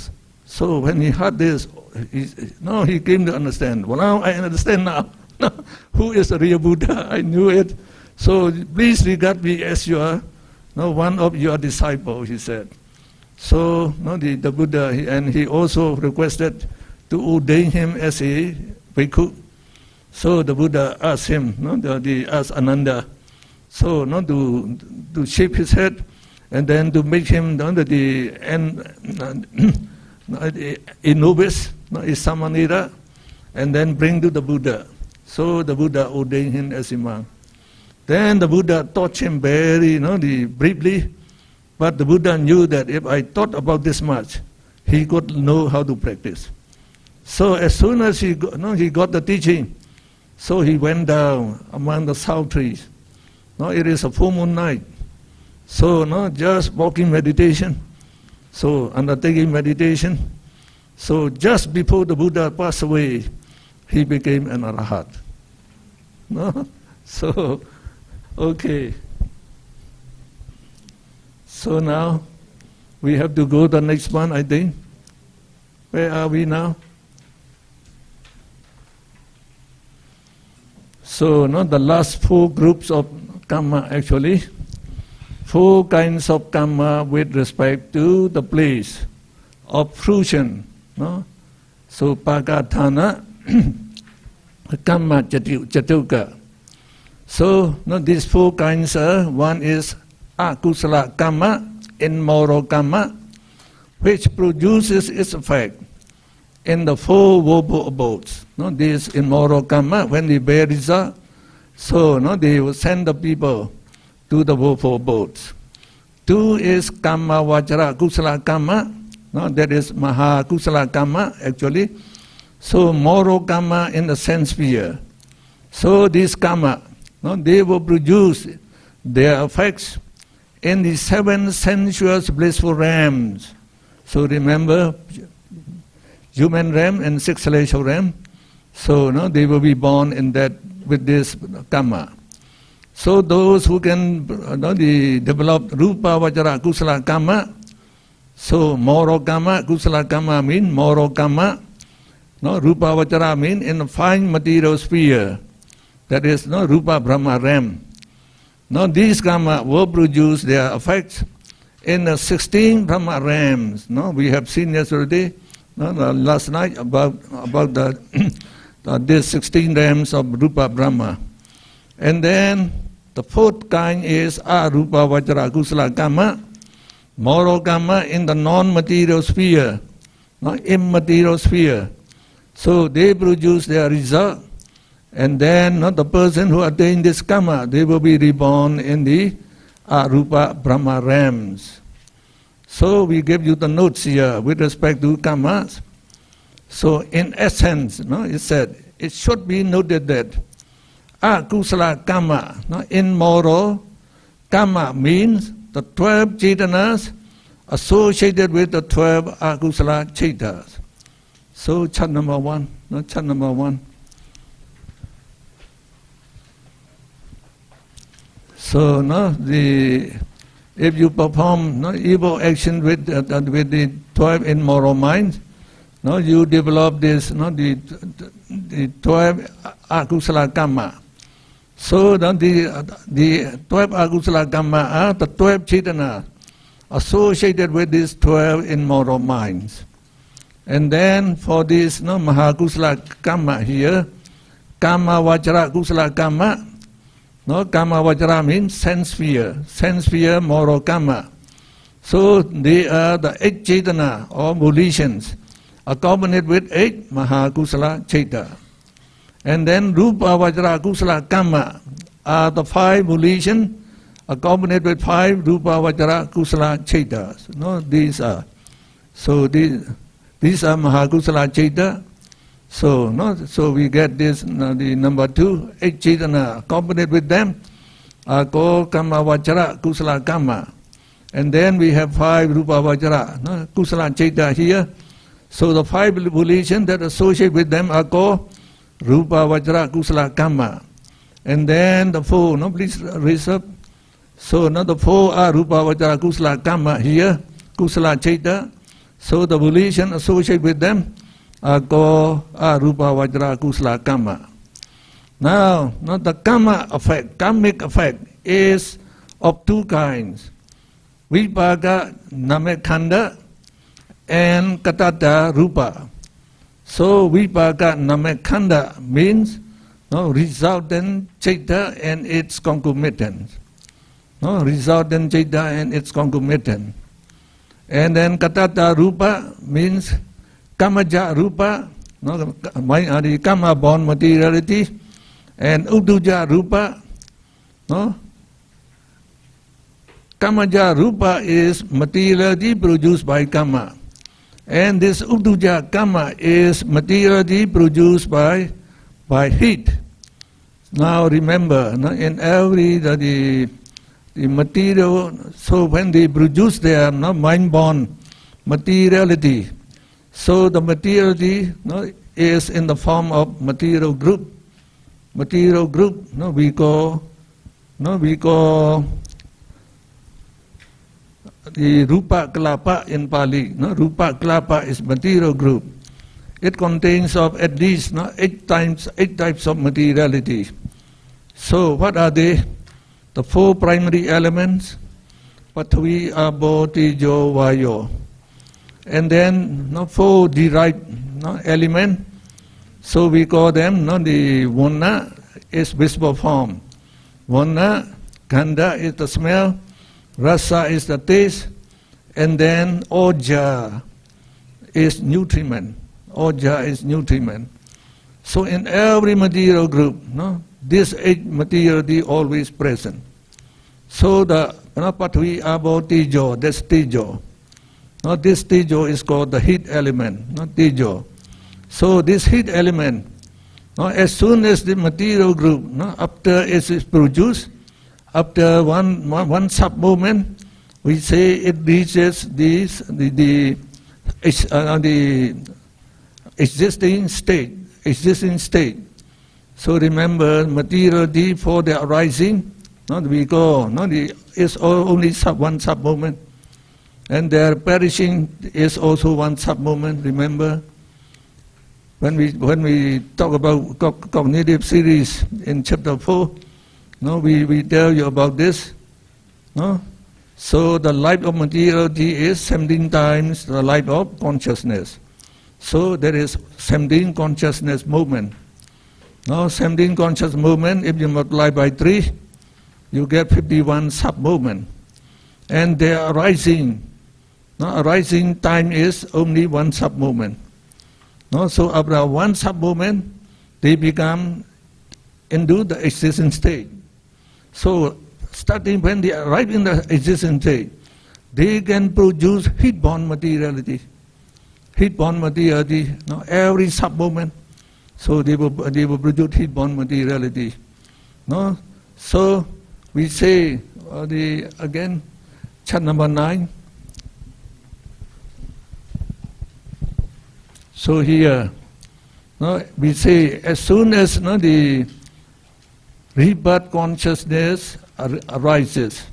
So when he heard this, he, no, he came to understand. Well, now I understand now. Who is the real Buddha? I knew it. So please regard me as your, no, one of your disciples, he said. So no, the, the Buddha, and he also requested to ordain him as a bhikkhu. So the Buddha asked him, no, the, the asked Ananda, so not to to shape his head, and then to make him under the and uh, a novice, a samanera, and then bring to the Buddha. So the Buddha ordained him as imam. Then the Buddha taught him very, you know, the, briefly, but the Buddha knew that if I taught about this much, he could know how to practice. So as soon as he got, know, he got the teaching, so he went down among the south trees no, it is a full moon night. So, no, just walking meditation. So, undertaking meditation. So, just before the Buddha passed away, he became an arahat. No? So, okay. So now, we have to go the next one, I think. Where are we now? So, no, the last four groups of karma actually, four kinds of karma with respect to the place of fruition. No? So pagatana, karma chatuka. So no, these four kinds are, one is akusala karma, immoral karma, which produces its effect in the four woeful abodes. No, this immoral karma, when we bear result, so no, they will send the people to the woeful abodes. Two is Kama Vacara Kusala Kama. No, that is Maha Kusala Kama actually. So moral Kama in the sense sphere. So this Kama, no, they will produce their effects in the seven sensuous blissful realms. So remember, human realm and six celestial realm. So no, they will be born in that with this karma. So those who can know, the develop rupa vacara kusala karma, so moral karma, kusala karma mean moral karma. No, rupa vacara mean in the fine material sphere. That is no rupa brahma realm. Now these karma will produce their effects in the 16 Brahma realms. No, we have seen yesterday, last night about about the, the these 16 realms of Rupa Brahma, and then the fourth kind is Arupa Vacara Kusala Karma, moral karma in the non-material sphere, no, immaterial sphere. So they produce their result and then not the person who attained this karma, they will be reborn in the arupa brahma realms. So we give you the notes here with respect to karmas. So in essence, no, it said, it should be noted that akusala karma, no, immoral karma means the 12 cetanas associated with the 12 akusala cittas. So chat number one, no, chat number one. So no, the if you perform no, evil action with uh, with the twelve immoral minds, no, you develop this no, the the twelve akusala karma. So the the twelve akusala karma are the twelve cetana associated with these twelve immoral minds. And then for this no, mahakusala karma here, karma vacara kusala karma, no, karma vacara means sense sphere, sense sphere moral karma. So they are the eight cetana or volitions accompanied with eight mahakusala citta. And then rupa vacara kusala karma are the five volitions accompanied with five rupa vacara kusala cittas. No, these are. So these, these are mahakusala citta. So, no, so we get this, uh, the number two, eight cetana accompanied with them are called kama vacara, kusala kama. And then we have five rupa vacara, no, kusala citta here. So the five volitions that associate with them are called rupa vacara, kusala kama. And then the four, no, please raise up. So now the four are rupa vacara, kusala kama here, kusala citta. So the volition associated with them Ago arupa vacara. Now, now the karma effect, karmic effect is of two kinds. Vipaka namakkhandha and katata rupa. So vipaka namakkhandha means no, resultant citta and its concomitant. No, resultant citta and its concomitant. And then katata rupa means Kamaja Rupa, no, the uh, Kama born materiality, and Uduja Rupa, no. Kamaja Rupa is materiality produced by Kama. And this Uduja Kama is materiality produced by, by heat. Now remember, no, in every the, the, the material, so when they produce their no, mind-born materiality, so the materiality is in the form of material group. Material group, no, we call, no, we call the rupa kalapa in Pali. No, rupa kalapa is material group. It contains of at least no, eight times eight types of materiality. So what are they? The four primary elements: Pathavi, Abo, Tejo, Vayo and then no, four derived no, element. So we call them no, the vana is visible form. Vana, ganda is the smell, rasa is the taste, and then oja is nutriment. Oja is nutriment. So in every material group, no, this eight materiality always present. So the you know, patvi abo tijo, that's tijo. Now this Tejo is called the heat element, not Tejo. So this heat element, now as soon as the material group, now after it is produced, after one, one, one sub-moment, we say it reaches this, the, the, uh, the existing state, existing state. So remember, materiality for the arising, not we go, not the, is only sub, one sub moment. And their perishing is also one sub-movement, remember? When we, when we talk about cognitive series in chapter 4, no, we, we tell you about this. No? So the life of materiality is 17 times the life of consciousness. So there is 17 consciousness movement. Now 17 conscious movement, if you multiply by 3, you get 51 sub-movement. And they are arising, now arising time is only one sub-movement. No, so after one sub-movement, they become into the existing state. So starting when they arrive in the existing state, they can produce heat-borne materiality. Heat-borne materiality, no, every sub-moment. So they will, they will produce heat-borne materiality. No? So we say uh, the again, chapter number nine. So here, no, we say as soon as no, the rebirth consciousness arises,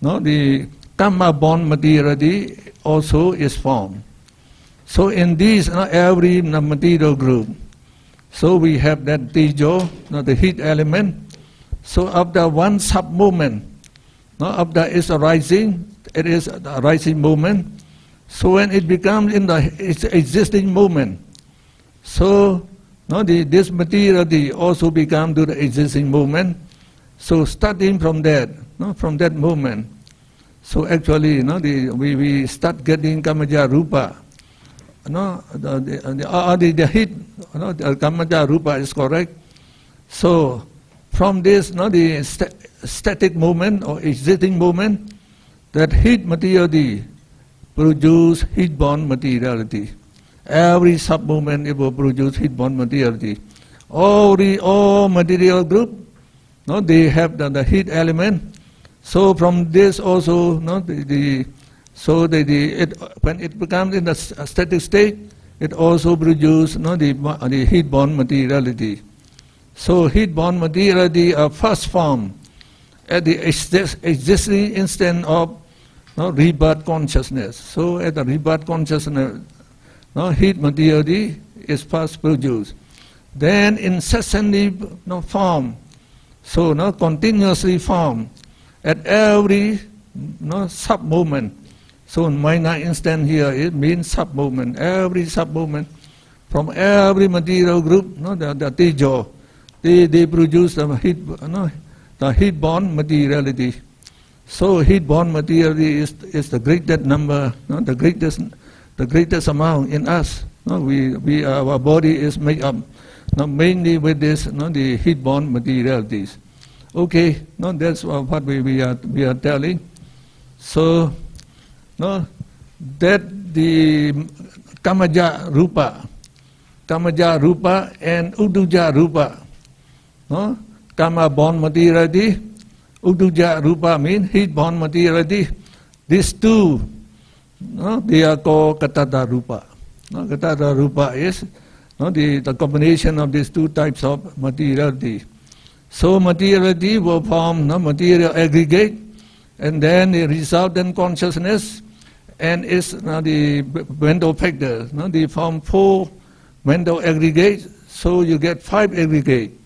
no, the karma born materiality also is formed. So in this, no, every material group, so we have that Tejo, no, the heat element. So after one sub movement, no, after it's arising, it is the arising movement. So when it becomes in the existing movement, so no, the, this materiality also become to the existing movement. So starting from that, no, from that moment, so actually, no, the, we, we start getting kamaja rupa. No, the, the, the, the, the heat, no, the kamaja rupa is correct. So from this, no, the st static movement or existing movement, that heat materiality produce heat bond materiality. Every sub-movement it will produce heat bond materiality. All the all material group, no, they have the, the heat element. So from this also, no, the, the so the, the it, when it becomes in the static state, it also produces no, the, the heat bond materiality. So heat bond materiality are first form at the existing instant of no, rebirth consciousness. So at the rebirth consciousness, no, heat materiality is first produced. Then incessantly no, form, so no, continuously form at every no, sub-movement. So in minor instant here, it means sub-movement. Every sub-movement from every material group, no, the, the they, they produce the heat, no, the heat-borne materiality. So heat-borne materiality is, is the greatest number, no, the greatest the greatest amount in us. No, we, we, our body is made up no, mainly with this, no, the heat-borne materialities. Okay, no, that's what we, we, are, we are telling. So, no, that the kamaja rupa, kamaja rupa and uduja rupa, no, kama born materiality, uduja rupa means heat born materiality. These two, no, they are called katata rupa. No, katata rupa is no, the, the combination of these two types of materiality. So materiality will form no, material aggregate, and then the resultant consciousness and is uh, the mental factor. No? They form four mental aggregates, so you get five aggregates.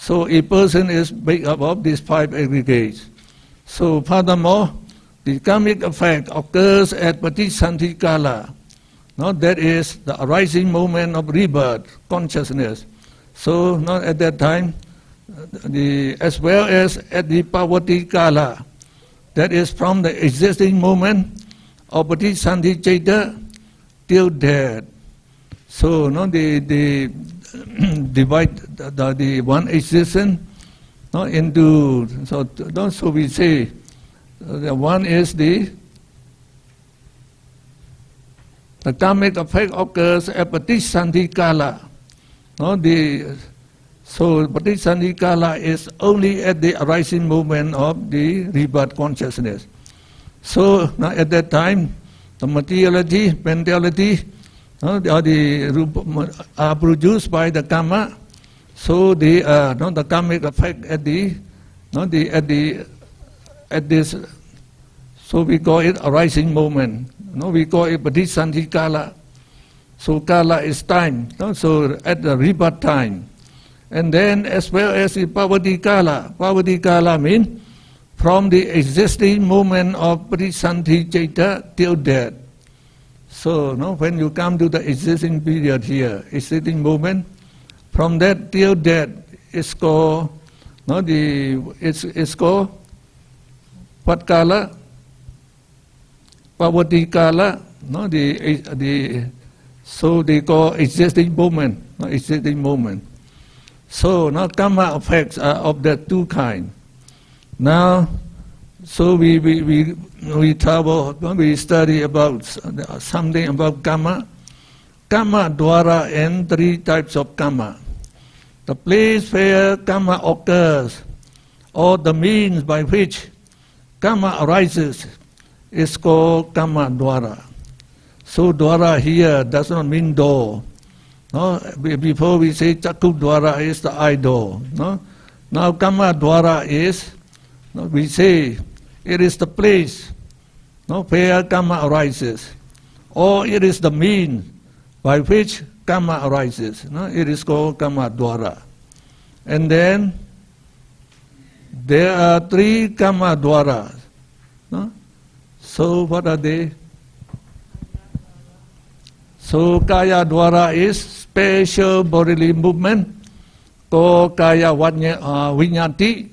So a person is made up of these five aggregates. So furthermore, the karmic effect occurs at Patisandhi Kala. No? That is the arising moment of rebirth, consciousness. So not at that time, the, as well as at the Pavati Kala, that is from the existing moment of Patisandhi Citta till death. So no, the, they divide the, the, the, one existence no, into, so, no, so we say uh, the one is the the karmic effect occurs at Patisandhi Kala. No, the, so Patisandhi Kala is only at the arising moment of the rebirth consciousness. So now at that time, the materiality, mentality, no, the, are produced by the karma. So the uh, no, the karmic effect at the no, the at the at this so we call it arising moment. No, we call it Padisanti Kala. So Kala is time. No? So at the rebirth time. And then as well as the Pavati Kala. Pavati Kala means from the existing moment of Padisanti Citta till death. So no, when you come to the existing period here, existing moment, from that till that, it's called, no, the, it's, it's called what kala? Pavati kala, no, the, the, so they call existing moment, no, existing moment. So now karma effects are of that two kind. Now, so we, we, we, we travel, we study about something about karma. Karma dwara and three types of karma. The place where karma occurs, or the means by which karma arises, is called karma dwara. So dwara here does not mean door. No? Before we say chakku dwara is the eye door. No? Now karma dwara is, we say it is the place no, where karma arises, or it is the means by which karma arises. No? It is called karma dwara. And then there are three karma dwaras. No? So what are they? So kaya dwara is special bodily movement, called kaya uh, vinyati,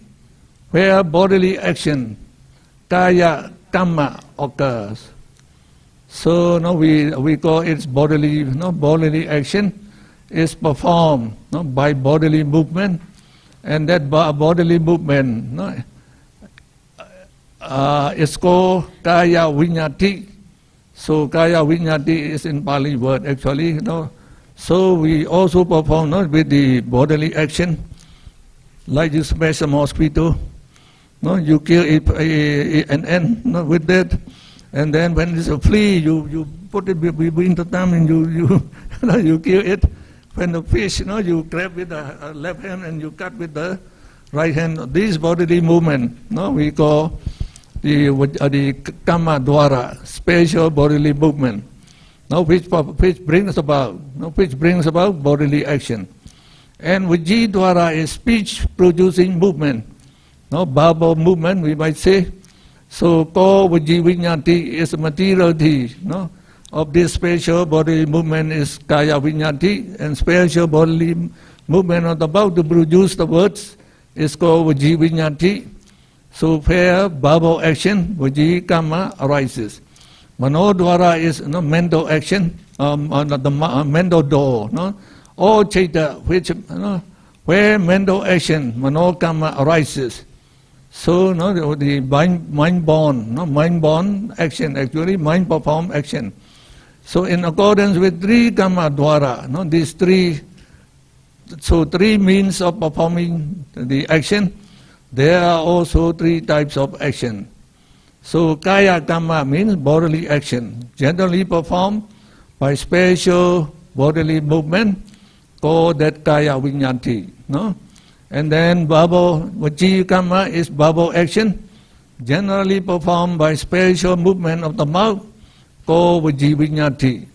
where bodily action kaya karma occurs. So no, we, we call it bodily, no, bodily action is performed no, by bodily movement, and that bodily movement no, uh, is called kaya vinyati. So kaya vinyati is in Pali word actually. You know. So we also perform no, with the bodily action, like you smash a mosquito. No, you kill it, a, a, an ant no, with that, and then when it's a flea, you, you put it between the thumb and you you you kill it. When the fish, you know, you grab with the left hand and you cut with the right hand. This bodily movement, no, we call the uh, the karma dwara, special bodily movement. Now, which which brings about, no, which brings about bodily action, and vijji dwara is speech producing movement no, verbal movement, we might say. So, ko vinyati is materiality no, of this spiritual body movement is kaya vinyati, and spiritual bodily movement of the to produce the words is called vinyati. So, where verbal action, viji karma arises. Manodwara is no, mental action, um, uh, the uh, mental door. No? All chaita, which, no, where mental action, manokama arises. So, no, the, the mind, mind born, no, mind born action, actually, mind perform action. So, in accordance with three karma dwara, no, these three, so three means of performing the action, there are also three types of action. So, kaya karma means bodily action, generally performed by special bodily movement called that kaya vinyanti. No? And then babo, vachi karma is babo action, generally performed by spiritual movement of the mouth, called vaji vinyati.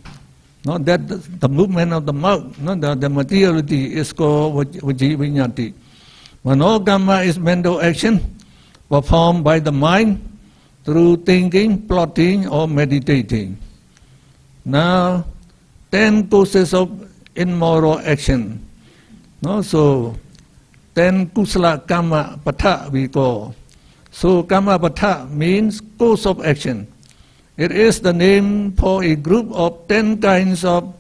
No, that the movement of the mouth, no, the, the materiality is called vinyati. Manogama is mental action performed by the mind through thinking, plotting, or meditating. Now, ten causes of immoral action. No, so then kusala karma pata we call. So karma pata means course of action. It is the name for a group of ten kinds of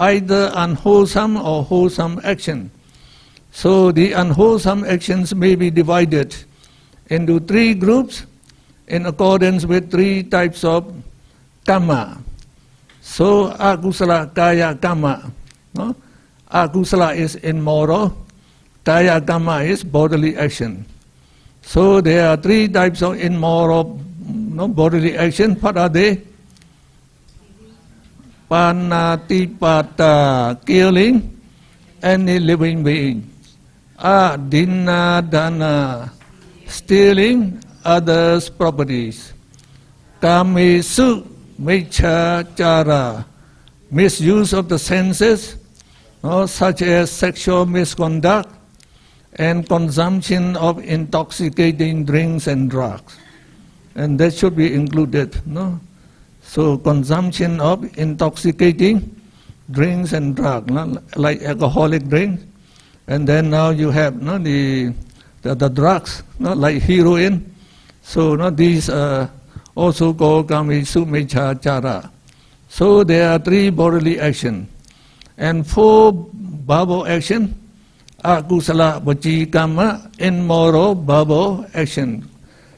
either unwholesome or wholesome action. So the unwholesome actions may be divided into three groups in accordance with three types of karma. So akusala kaya karma. No? Akusala is immoral. Kaya karma is bodily action. So there are three types of immoral no, bodily action. What are they? panatipata, killing any living being. Adinadana, stealing others' properties. Kamisu, chara, misuse of the senses, uh, such as sexual misconduct and consumption of intoxicating drinks and drugs. And that should be included. No? So consumption of intoxicating drinks and drugs, no? like alcoholic drinks. And then now you have no, the, the, the drugs, no? like heroin. So no, these are also called kami sumecha chara. So there are three bodily actions and four verbal action, akusala vachi kama, immoral verbal action.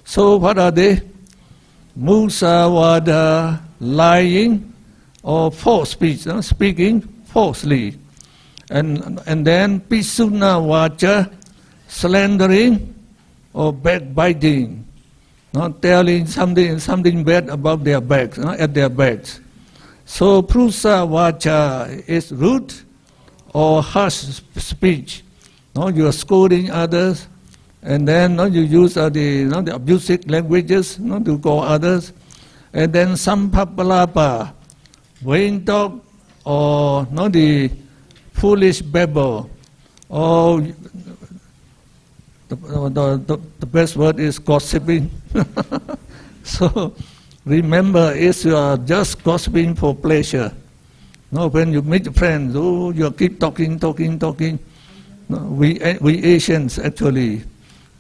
So what are they? Musavada, lying, or false speech, no? speaking falsely. And, and then pisuna vacha, slandering or backbiting, not telling something, something bad about their backs, no? at their backs. So prusa vacha is rude or harsh speech. No, you are scolding others, and then no, you use uh, the, no, the abusive languages no, to call others. And then sampapalapa, vain talk, or no, the foolish babble, or the, the, the, the best word is gossiping. so Remember, if you are just gossiping for pleasure, no, when you meet friends, oh, you keep talking, talking, talking. No, we, we Asians actually,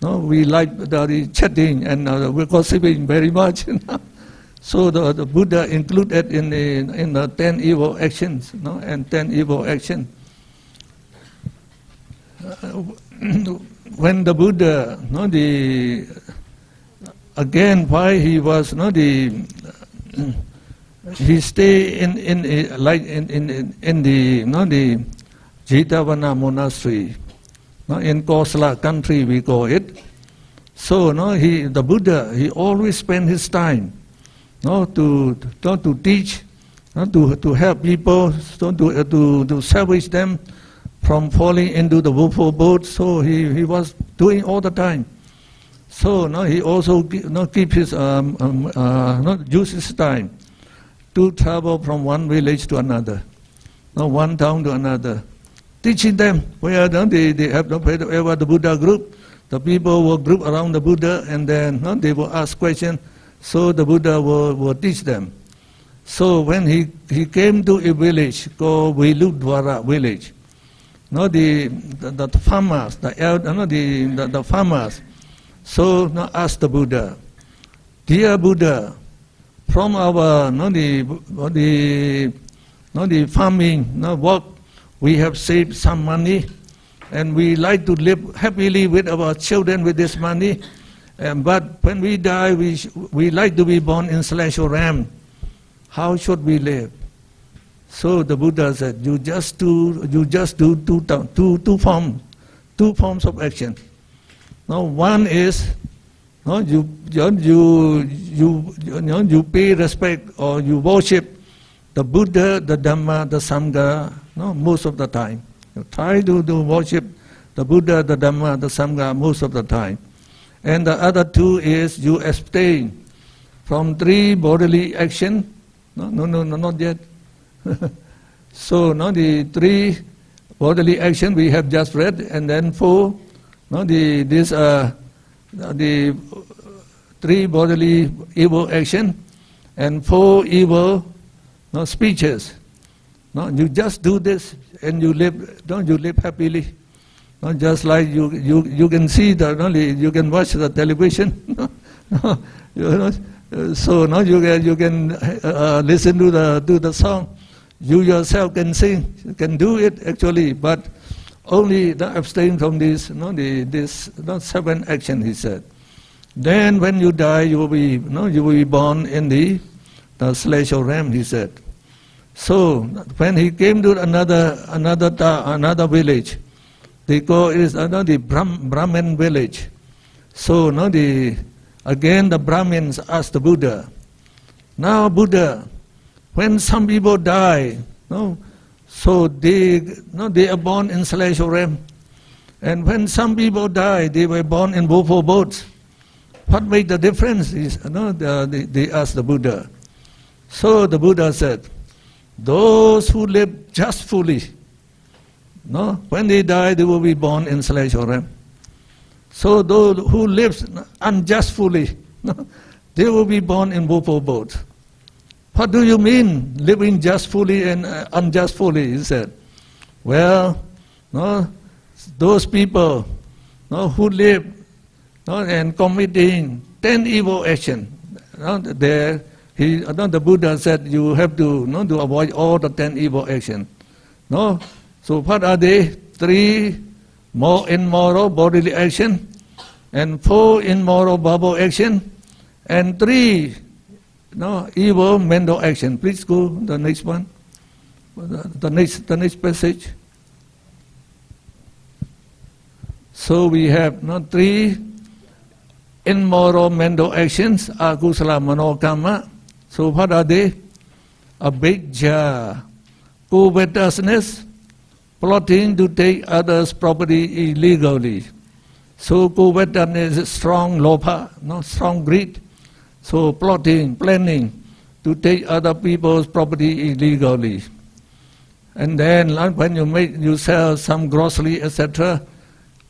no, we like the chatting and uh, we're gossiping very much. so the, the Buddha included in the, in the ten evil actions, no, and ten evil actions. Uh, when the Buddha, no, the again why he was not the he stay in in like in in in the not the Jetavana monastery no, in Kosala country we call it. So no he the Buddha he always spend his time no to to, to teach no, to to help people so to uh, to to salvage them from falling into the woeful boat. So he he was doing all the time. So now he also now keep his um, um, uh, not use his time to travel from one village to another, now one town to another, teaching them. Where they, they have wherever the Buddha group, the people will group around the Buddha and then no, they will ask questions, so the Buddha will, will teach them. So when he, he came to a village called Veludwara village, no, the, the, the farmers, the, no, the, the, the farmers, so now ask the Buddha, Dear Buddha, from our no, the, the, no, the farming no, work, we have saved some money and we like to live happily with our children with this money. Um, but when we die, we, we like to be born in celestial realm. How should we live? So the Buddha said, you just do, you just do two, two, two forms, two forms of action. Now one is no, you, you, you, you, know, you pay respect or you worship the Buddha, the Dhamma, the Sangha no, most of the time. You try to, to worship the Buddha, the Dhamma, the Sangha most of the time. And the other two is you abstain from three bodily action. No, no, no, no not yet. so, no, the three bodily action we have just read, and then four no, the, these are uh, the three bodily evil action and four evil no, speeches. No, you just do this and you live, don't you live happily? Not just like you, you, you can see the, no, you can watch the television. No, you know, so now you can, you can uh, listen to the, to the song. You yourself can sing, you can do it actually, but only the abstain from this, you know, the, this not seven action, he said. Then when you die, you will be, you know, you will be born in the, the celestial realm, he said. So when he came to another another another village, they it is uh, another Brahm, Brahmin village. So now the again the Brahmins asked the Buddha, now Buddha, when some people die, no, so they, no, they are born in celestial realm. And when some people die, they were born in woeful abodes. What made the difference is, no, they, they asked the Buddha. So the Buddha said, those who live justfully, no, when they die, they will be born in celestial realm. So those who live unjustfully, no, they will be born in woeful abodes. What do you mean, living justfully and uh, unjustfully? He said. Well, no, those people no, who live no, and committing ten evil actions, no, there, he, uh, no, the Buddha said you have to, no, to avoid all the ten evil actions. No? So what are they? Three more immoral bodily action, and four immoral verbal action, and three no, evil mental action. Please go the next one. The next, the next passage. So we have no, three immoral mental actions, akusala manokama. So what are they? Abhijja, covetousness, plotting to take others' property illegally. So covetousness is strong lobha, no strong greed. So plotting, planning to take other people's property illegally. And then when you make, you sell some grocery, etc.,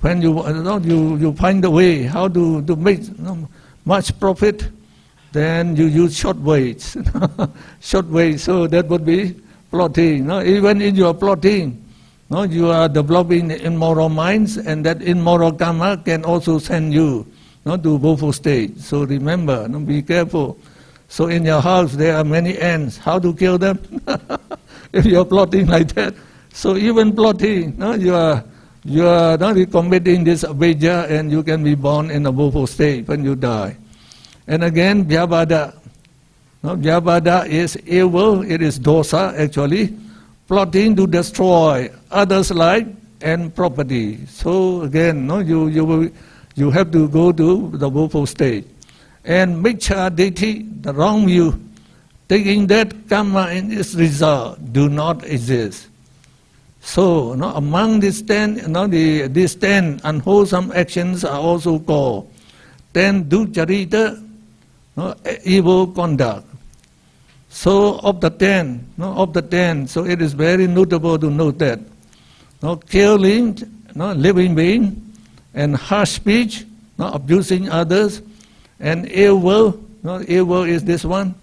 when you, you, know, you, you find a way how to, to make you know, much profit, then you use short ways. short ways, so that would be plotting. No? Even in your plotting, no, you are developing immoral minds, and that immoral karma can also send you not to woeful state. So remember, no, be careful. So in your house there are many ants. How to kill them? if you are plotting like that. So even plotting, no, you are you are not committing this abhijja and you can be born in a woeful state when you die. And again, vyavada. No, vyavada is evil, it is dosa actually, plotting to destroy others' life and property. So again, no, you, you will you have to go to the woeful state. And miccha ditthi, the wrong view, taking that karma and its result do not exist. So, no, among these ten, no, the, these ten unwholesome actions are also called ten ducharita, no, evil conduct. So, of the ten, no, of the ten, so it is very notable to note that, no, killing, no, living being, and harsh speech, no, abusing others, and will. No, will is this one,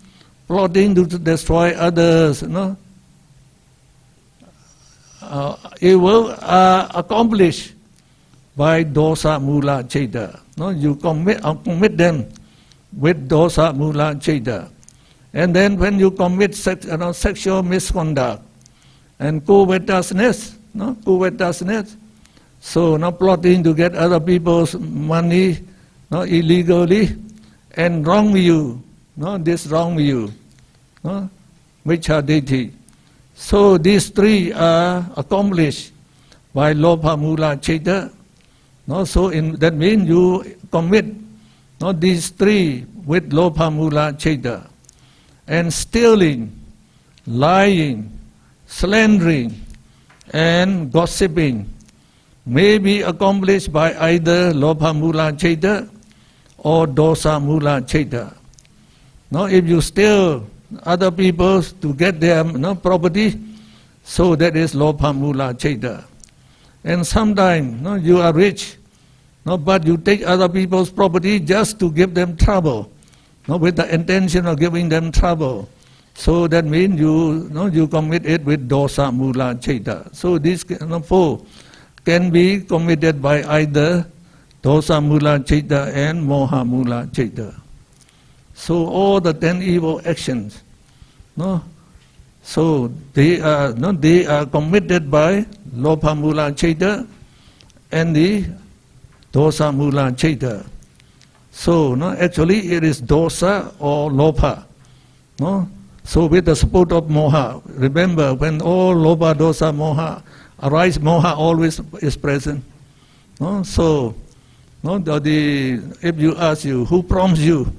plotting to destroy others. No, uh, will are accomplished by dosa mula citta. No, you commit, uh, commit them with dosa mula citta. And then when you commit sex, you know, sexual misconduct and covetousness, no, covetousness, so not plotting to get other people's money no, illegally and wrong view, no, this wrong view, no, which are deity. So these three are accomplished by lobha mula citta. No, so in, that means you commit no, these three with lobha mula citta. And stealing, lying, slandering, and gossiping may be accomplished by either lobha mula citta or dosa mula citta. Now, if you steal other people's to get their no, property, so that is lobha mula citta. And sometimes no, you are rich, no, but you take other people's property just to give them trouble, no, with the intention of giving them trouble. So that means you, no, you commit it with dosa mula citta. So these no, four can be committed by either dosa mula citta and moha mula citta. So all the ten evil actions, no, so they are no, they are committed by lobha mula citta and the dosa mula citta. So no, actually it is dosa or lobha, no. So with the support of moha, remember when all lobha, dosa, moha arise, moha always is present. No? So, no, the, the, if you ask you, who prompts you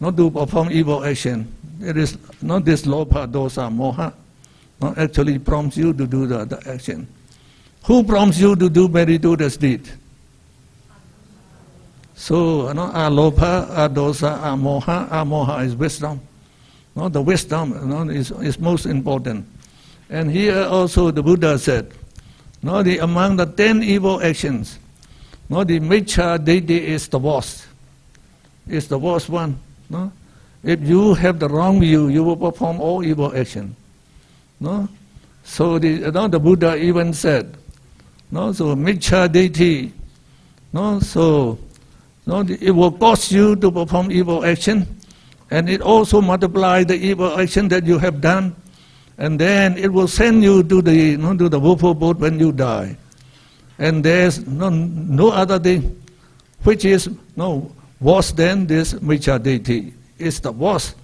not to perform evil action, it is not this lobha, dosa, moha, no, actually prompts you to do the, the action. Who prompts you to do meritorious deed? So, you know, alobha, adosa, amoha, amoha is wisdom. No, the wisdom you know, is, is most important. And here also the Buddha said, no, the, among the ten evil actions, no, the miccha ditthi is the worst. It's the worst one. No? If you have the wrong view, you will perform all evil action. No? So the, you know, the Buddha even said, no, so miccha ditthi, no, so no, it will cause you to perform evil action, and it also multiply the evil action that you have done, and then it will send you to the you know, to the woeful abode when you die. And there's no, no other thing which is no worse than this miccha ditthi. It's the worst.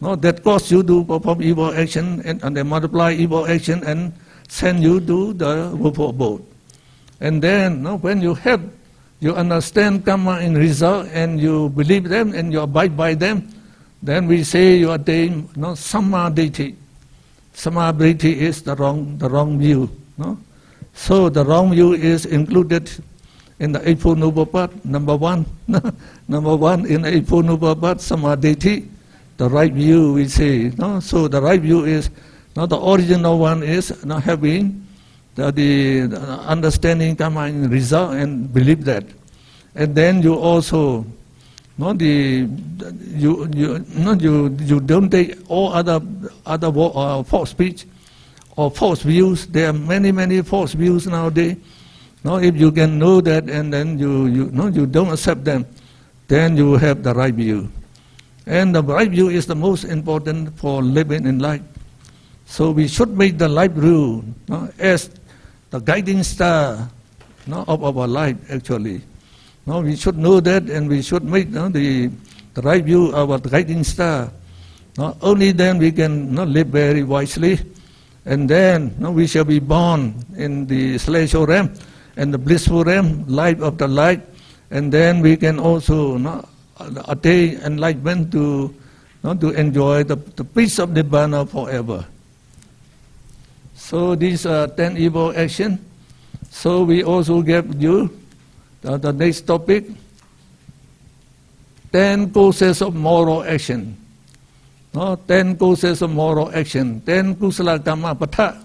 No, that cause you to perform evil action and, and multiply evil action and send you to the woeful abode. And then no, when you have you understand karma in result and you believe them and you abide by them, then we say you attain no, sammaditthi. Sammaditthi is the wrong, the wrong view. No? So the wrong view is included in the Eightfold Noble Path, number one. number one in the Eightfold Noble Path, sammaditthi. The right view we say. No? So the right view is, not the original one is not having the, the understanding come and result and believe that. And then you also, no, the, you, you, no, you, you don't take all other, other uh, false speech or false views. There are many, many false views nowadays. No, if you can know that and then you, you, no, you don't accept them, then you have the right view. And the right view is the most important for living in life. So we should make the life rule no, as the guiding star no, of our life, actually. No, we should know that and we should make no, the, the right view of our guiding star. No, only then we can no, live very wisely. And then no, we shall be born in the celestial realm and the blissful realm, life of the light. And then we can also no, attain enlightenment to, no, to enjoy the, the peace of Nibbana forever. So these are uh, ten evil actions. So we also give you the, the next topic, ten causes of moral action. No, ten causes of moral action. Ten kusala kamma patha.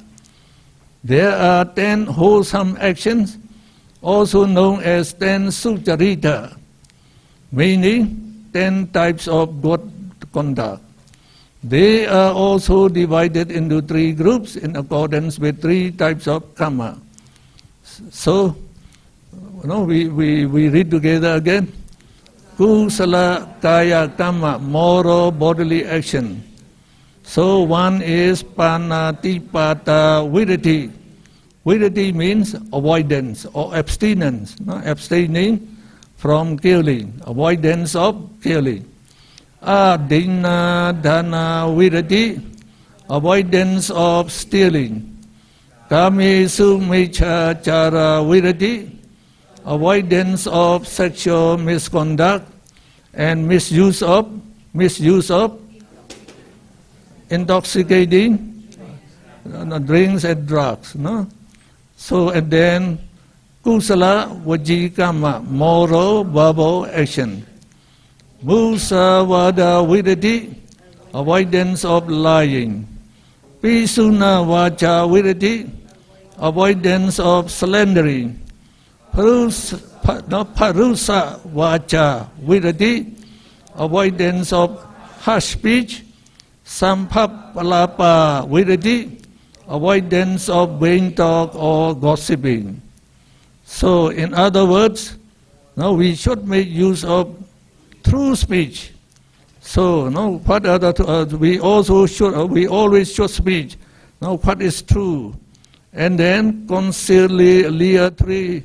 There are ten wholesome actions, also known as ten sucharita, meaning ten types of good conduct. They are also divided into three groups in accordance with three types of karma. So, you know, we, we, we read together again. Kusala kaya karma, moral bodily action. So one is panatipata vidati. Vidati means avoidance or abstinence, no? abstaining from killing, avoidance of killing. Adina dana virati, avoidance of stealing. Kamisu mecha chara virati, avoidance of sexual misconduct and misuse of misuse of intoxicating drinks and drugs. No? So and then kusala vajikama, moral verbal action. Musavada vidati, avoidance of lying. Pisuna vacha vidati, avoidance of slandering. Parusa, no, parusa vacha avoidance of harsh speech. Sampapalapa vidati, avoidance of vain talk or gossiping. So, in other words, now we should make use of true speech. So, no, what the, uh, we also should, uh, we always should speak. Now, what is true? And then conciliatory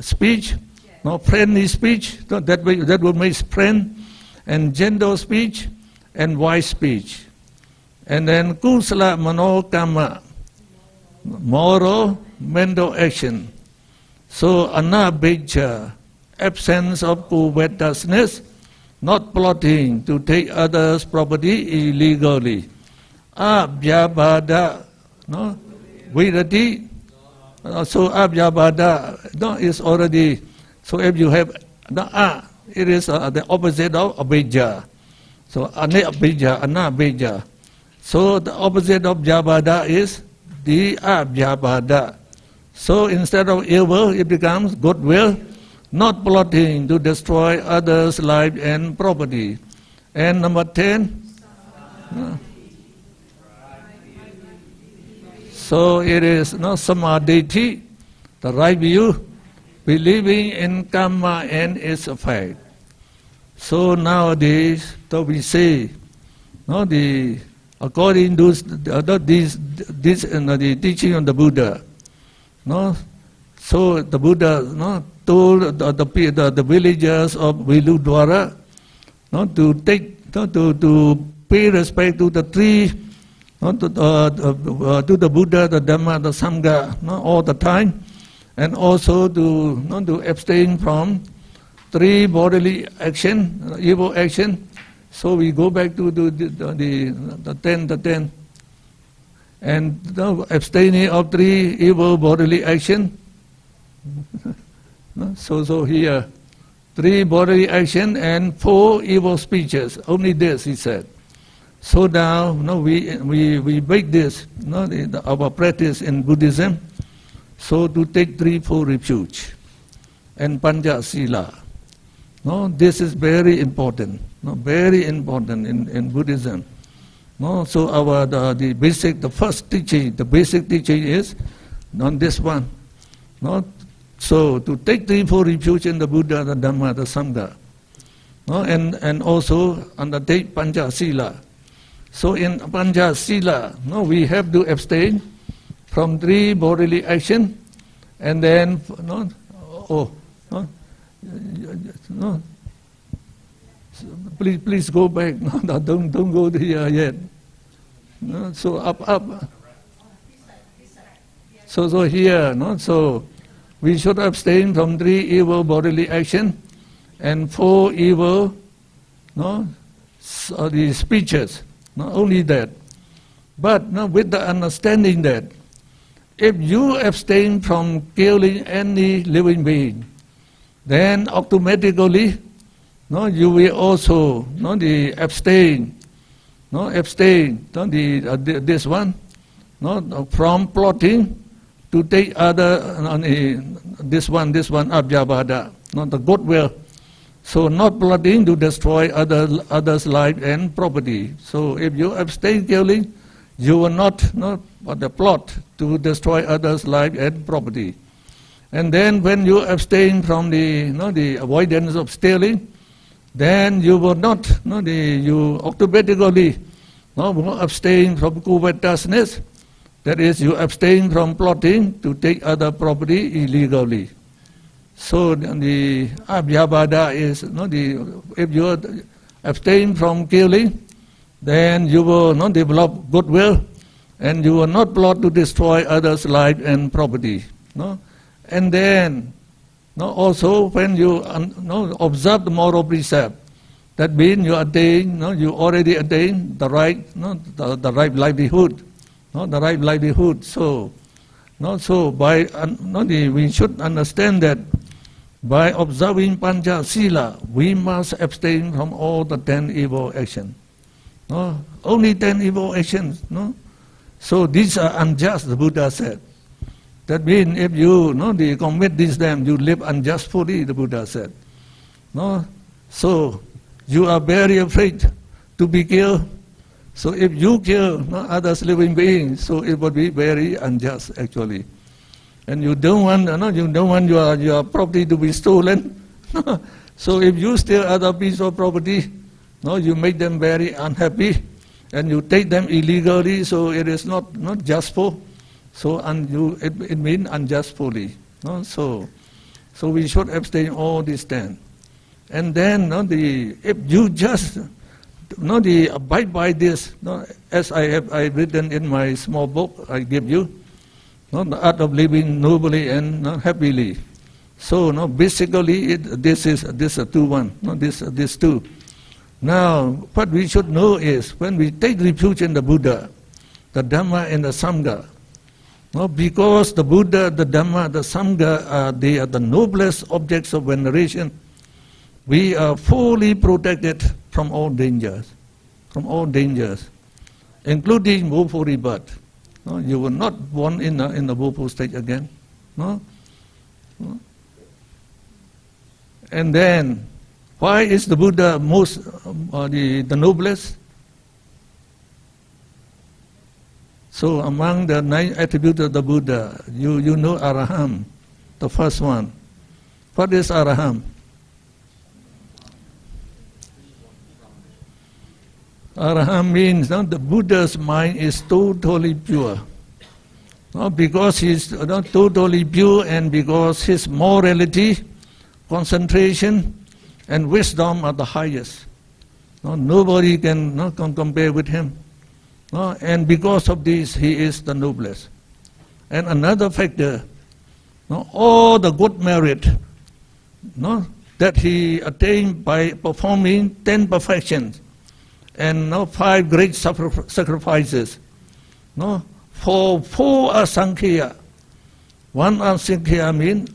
speech, no, friendly speech, that, way, that will make friend, and gentle speech, and wise speech. And then kusala manokama, moral, mental action. So anabhijja, absence of covetousness, not plotting to take others' property illegally. Abhyabada, no? Virati, uh, so abhyabada, no, is already, so if you have the a, it is uh, the opposite of abhijja. So ane abhijja, ana abhijja. So the opposite of jabada is the abhyabada. So instead of evil, it becomes goodwill, not plotting to destroy others' life and property. And number 10, uh, so it is not sammaditthi, the right view, believing in karma and its effect. So nowadays, so we say, no, the according to the, this, this, uh, the teaching of the Buddha, no, so the Buddha told the, the, the, the villagers of Veludwara no, to take to, to pay respect to the three to, uh, uh, to the Buddha, the Dhamma, the Sangha all the time, and also to, no, to abstain from three bodily action, evil action. So we go back to the, the, the, the ten, the ten, and no, abstaining of three evil bodily action no? So, so here, uh, three bodily action and four evil speeches. Only this, he said. So now, no, we, we, we break this, no, the, the, our practice in Buddhism, so to take three, four refuge and Panca Sila. No, this is very important, no, very important in, in Buddhism. No, so our the, the basic, the first teaching, the basic teaching is on this one. No, so to take three, four refuge in the Buddha, the Dhamma, the Sangha, no? and, and also undertake Panca Sila. So in Panca Sila, no, we have to abstain from three bodily action, and then no, oh, no, no, please please go back. No, don't don't go there yet. No, so up up. So so here, no, so we should abstain from three evil bodily action and four evil no, so the speeches. Not only that, but no, with the understanding that if you abstain from killing any living being, then automatically no, you will also no, the abstain, no, abstain no, the, uh, this one no, from plotting to take other, this one, this one, abhyabada, not the goodwill. So not plotting to destroy other, others' life and property. So if you abstain killing, you will not, not the plot to destroy others' life and property. And then when you abstain from the, you know, the avoidance of stealing, then you will not, you know, the, you automatically you know, abstain from covetousness, that is, you abstain from plotting to take other property illegally. So the ah, abhyabada is no, the, if you abstain from killing, then you will not develop goodwill, and you will not plot to destroy others' life and property. No? And then, no, also when you no, observe the moral precept, that means you attain, no, you already attain the right, no, the, the right livelihood no, the right livelihood. So, no, so by no, the, we should understand that by observing Panca Sila, we must abstain from all the ten evil actions. No, only ten evil actions. No, so these are unjust. The Buddha said. That means if you no, the commit these them, you live unjustly. The Buddha said. No, so you are very afraid to be killed so if you kill no, others living beings, so it would be very unjust actually. And you don't want, no, you don't want your, your property to be stolen. so if you steal other piece of property, no, you make them very unhappy, and you take them illegally. So it is not not justful. So and you it, it means unjustfully. No, so so we should abstain all these ten. And then no, the if you just no, the abide by this, as I have I written in my small book I give you, no, the art of living nobly and happily. So, no, basically, it, this is this is two one, no, this this two. Now, what we should know is when we take refuge in the Buddha, the Dhamma, and the Sangha, no, because the Buddha, the Dhamma, the Sangha, uh, they are the noblest objects of veneration, we are fully protected from all dangers, from all dangers, including woeful rebirth. No, you will not born in the, in the woeful state again. No? no? And then, why is the Buddha most uh, the, the noblest? So among the nine attributes of the Buddha, you, you know Araham, the first one. What is Araham? Araham means no, the Buddha's mind is totally pure. No, because he's not totally pure and because his morality, concentration, and wisdom are the highest. No, nobody can, no, can compare with him. And because of this, he is the noblest. And another factor, all the good merit no, that he attained by performing ten perfections and no, five great sacrifices. No, for four asankhya. One asankhya means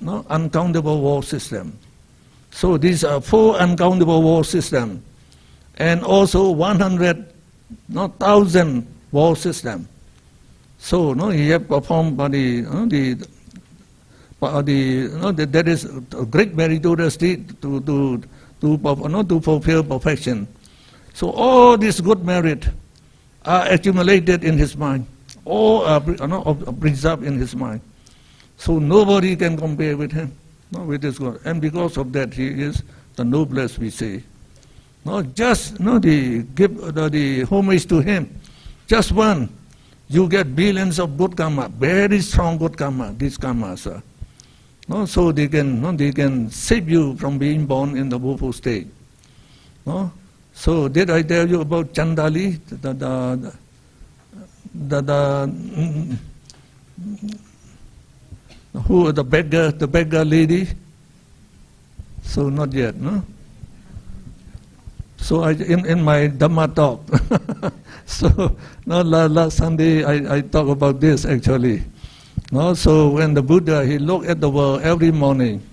no, uncountable war system. So these are four uncountable war system, and also 100, not thousand war system. So no, he have performed by the, no, the the, no, that is a great meritorious deed to, to, to, no, to fulfill perfection. So all this good merit are accumulated in his mind. All are uh, preserved in his mind. So nobody can compare with him. No, with this God. And because of that, he is the noblest, we say. No, just no, the give uh, the, the homage to him. Just one, you get billions of good karma, very strong good karma. These karmas are. No, so they can no, they can save you from being born in the woeful state. No, so did I tell you about Chandali, the the the, the, the who the beggar the beggar lady? So not yet, no. So I in, in my Dhamma talk. so no, last Sunday I, I talk about this actually. No, so when the Buddha he looked at the world every morning.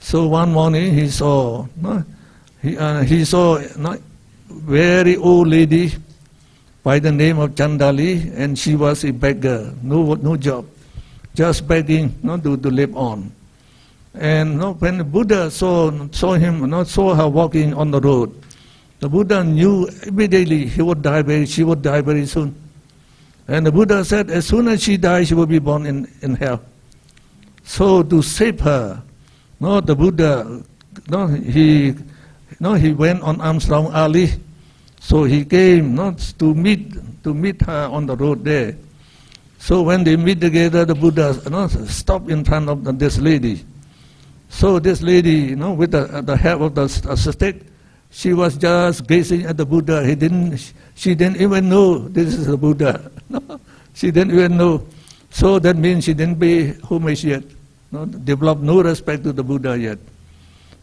So one morning he saw no, he, uh, he saw no, very old lady by the name of Chandali, and she was a beggar, no, no job, just begging not to, to live on. And no, when the Buddha saw, saw him, not saw her walking on the road, the Buddha knew immediately he would die very, she would die very soon. And the Buddha said, as soon as she dies, she will be born in, in hell. So to save her, no, the Buddha, no, he, no, he went on Armstrong Alley so he came not to meet to meet her on the road there. So when they meet together, the Buddha you know, stopped in front of this lady. So this lady, you know, with the, the help of the stick, she was just gazing at the Buddha. He didn't, she didn't even know this is the Buddha. She didn't even know. So that means she didn't pay homage yet. No, developed no respect to the Buddha yet.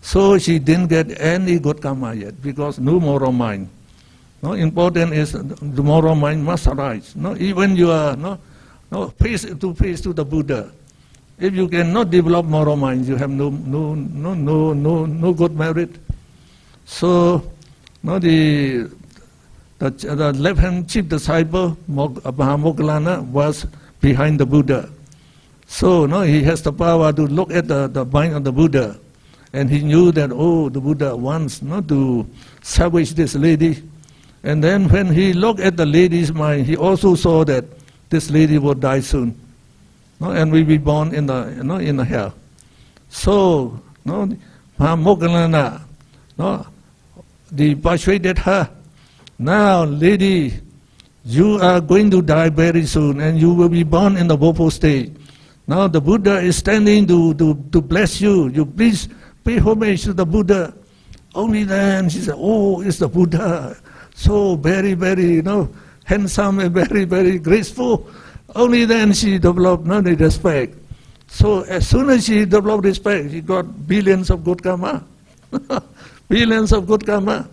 So she didn't get any good karma yet because no moral mind. No, important is the moral mind must arise. No, even you are no, no face to face to the Buddha. If you cannot develop moral mind, you have no no no no no no good merit. So, no, the the, the left hand chief disciple Mahamoggallana was behind the Buddha. So no, he has the power to look at the, the mind of the Buddha. And he knew that, oh, the Buddha wants not to salvage this lady. And then when he looked at the lady's mind, he also saw that this lady will die soon. No? And will be born in the, you know, in the hell. So, no, Mahamoggallana, no, they persuaded her, now, lady, you are going to die very soon and you will be born in the woeful state. Now the Buddha is standing to, to, to bless you. You please pay homage to the Buddha. Only then she said, Oh, it's the Buddha so very, very, you know, handsome and very, very graceful. Only then she developed no, respect. So as soon as she developed respect, she got billions of good karma. billions of good karma.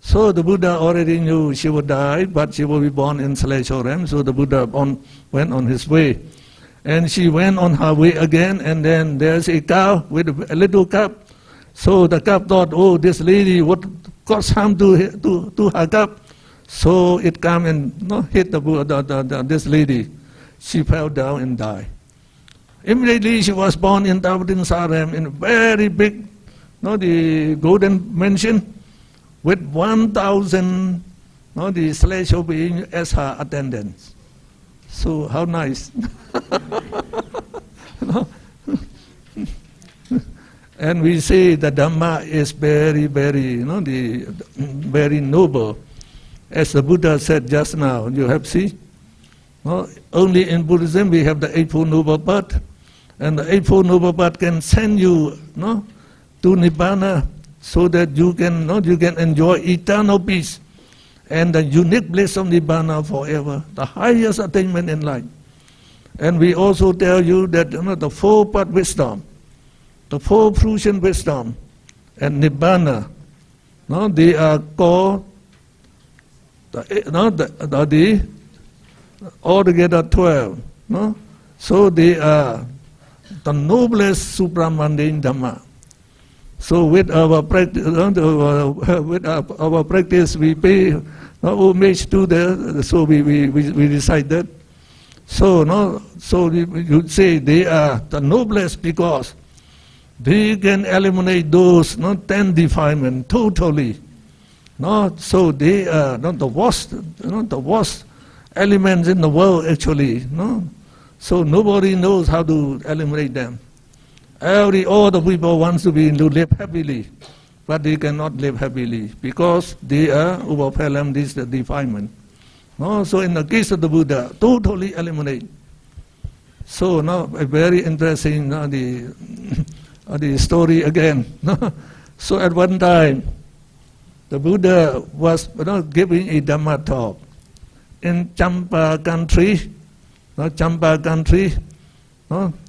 So the Buddha already knew she would die, but she will be born in celestial realm. So the Buddha on, went on his way. And she went on her way again, and then there's a cow with a little cup. So the cup thought, oh, this lady, what caused harm to, to, to her cup? So it came and hit the, the, the, the, this lady. She fell down and died. Immediately she was born in Tavatimsa realm in a very big, know, the golden mansion with 1,000 you know, the celestial beings as her attendants. So how nice. and we say the Dhamma is very, very, you know, the, very noble. As the Buddha said just now, you have seen, well, only in Buddhism we have the Eightfold Noble Path, and the Eightfold Noble Path can send you no, to Nibbana so that you can, no, you can enjoy eternal peace and the unique bliss of Nibbana forever, the highest attainment in life. And we also tell you that you know, the four part wisdom, the four fruition wisdom, and Nibbana, no, they are called the, eh, no, the, the, the altogether 12. No? So they are the noblest supramundane Dhamma. So with our practice, uh, with our, our practice, we pay homage to the. So we we we, we decided. So no, so you say they are the noblest because they can eliminate those not ten defilement totally. No, so they are not the worst, not the worst elements in the world actually. No, so nobody knows how to eliminate them. Every all the people wants to be to live happily, but they cannot live happily because they are overwhelmed this the defilement. No, so in the case of the Buddha, totally eliminate. So now a very interesting uh, the Oh, the story again. so at one time, the Buddha was you know, giving a Dhamma talk in Champa country, no, Champa country,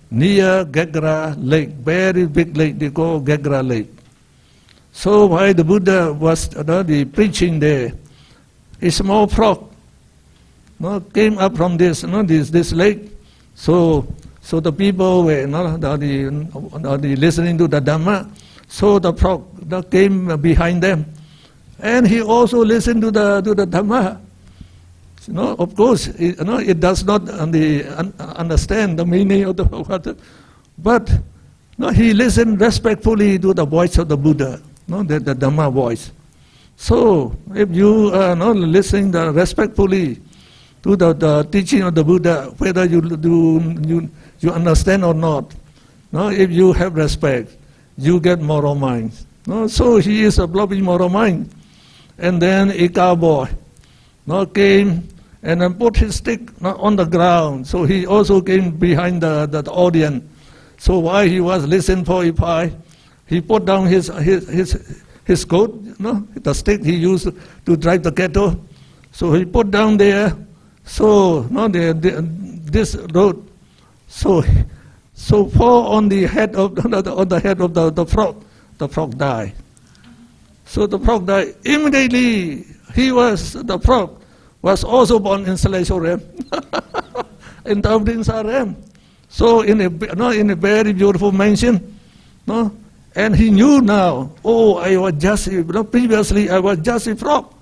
near Gaggara Lake, very big lake, they call Gaggara Lake. So while the Buddha was you know, the preaching there, a small frog came up from this, you know, this, this lake. So, so the people were you know, the, the, the listening to the Dhamma. So the frog the came behind them. And he also listened to the, to the Dhamma. You know, of course, it, you know, it does not understand the meaning of the word, but you know, he listened respectfully to the voice of the Buddha, you know, the, the Dhamma voice. So, if you uh, are not listening respectfully to the, the teaching of the Buddha, whether you, do, you, you understand or not, no, if you have respect, you get moral mind. No, so he is a blocking moral mind. And then a cowboy no, came and then put his stick on the ground. So he also came behind the, the, the audience. So while he was listening for a pie, he put down his, his, his, his coat, know, the stick he used to drive the cattle. So he put down there. So no, the, the, this road. So so fall on the head of on the head of the, the frog. The frog died. So the frog died immediately. He was the frog was also born in celestial realm, in Tavatimsa realm. So in a, no, in a very beautiful mansion. No? And he knew now, oh, I was just, you know, previously I was just a frog.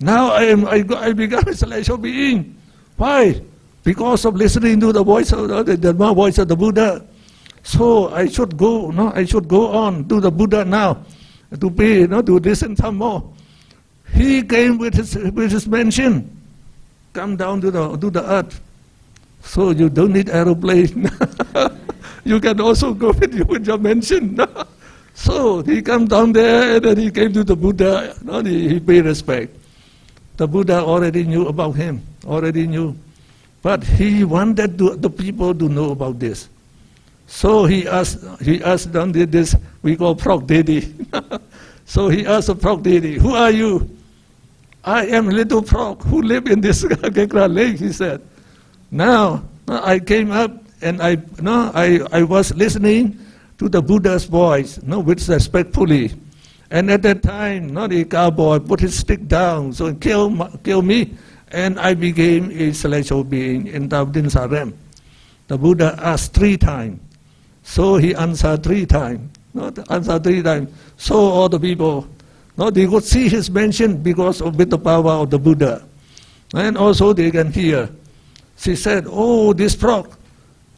Now I, am, I, I become a celestial being. Why? Because of listening to the voice of the, the voice of the Buddha. So I should go, no, I should go on to the Buddha now, to pay, you know, to listen some more. He came with his, with his mansion, come down to the, to the earth. So you don't need aeroplane. you can also go with, you, with your mansion. so he come down there and then he came to the Buddha. No, he, he paid respect. The Buddha already knew about him, already knew. But he wanted to, the people to know about this. So he asked, he asked them this, we call frog daddy. so he asked the frog daddy, who are you? I am little frog who live in this Gaggara lake, he said. Now, I came up and I, no, I, I was listening to the Buddha's voice, no, with respectfully. And at that time, not the cowboy put his stick down, so kill, kill me, and I became a celestial being in Tavatimsa realm. The Buddha asked three times. So he answered three times. Not answered three times. So all the people, no, they could see his mention because of with the power of the Buddha. And also they can hear. She said, Oh, this frog,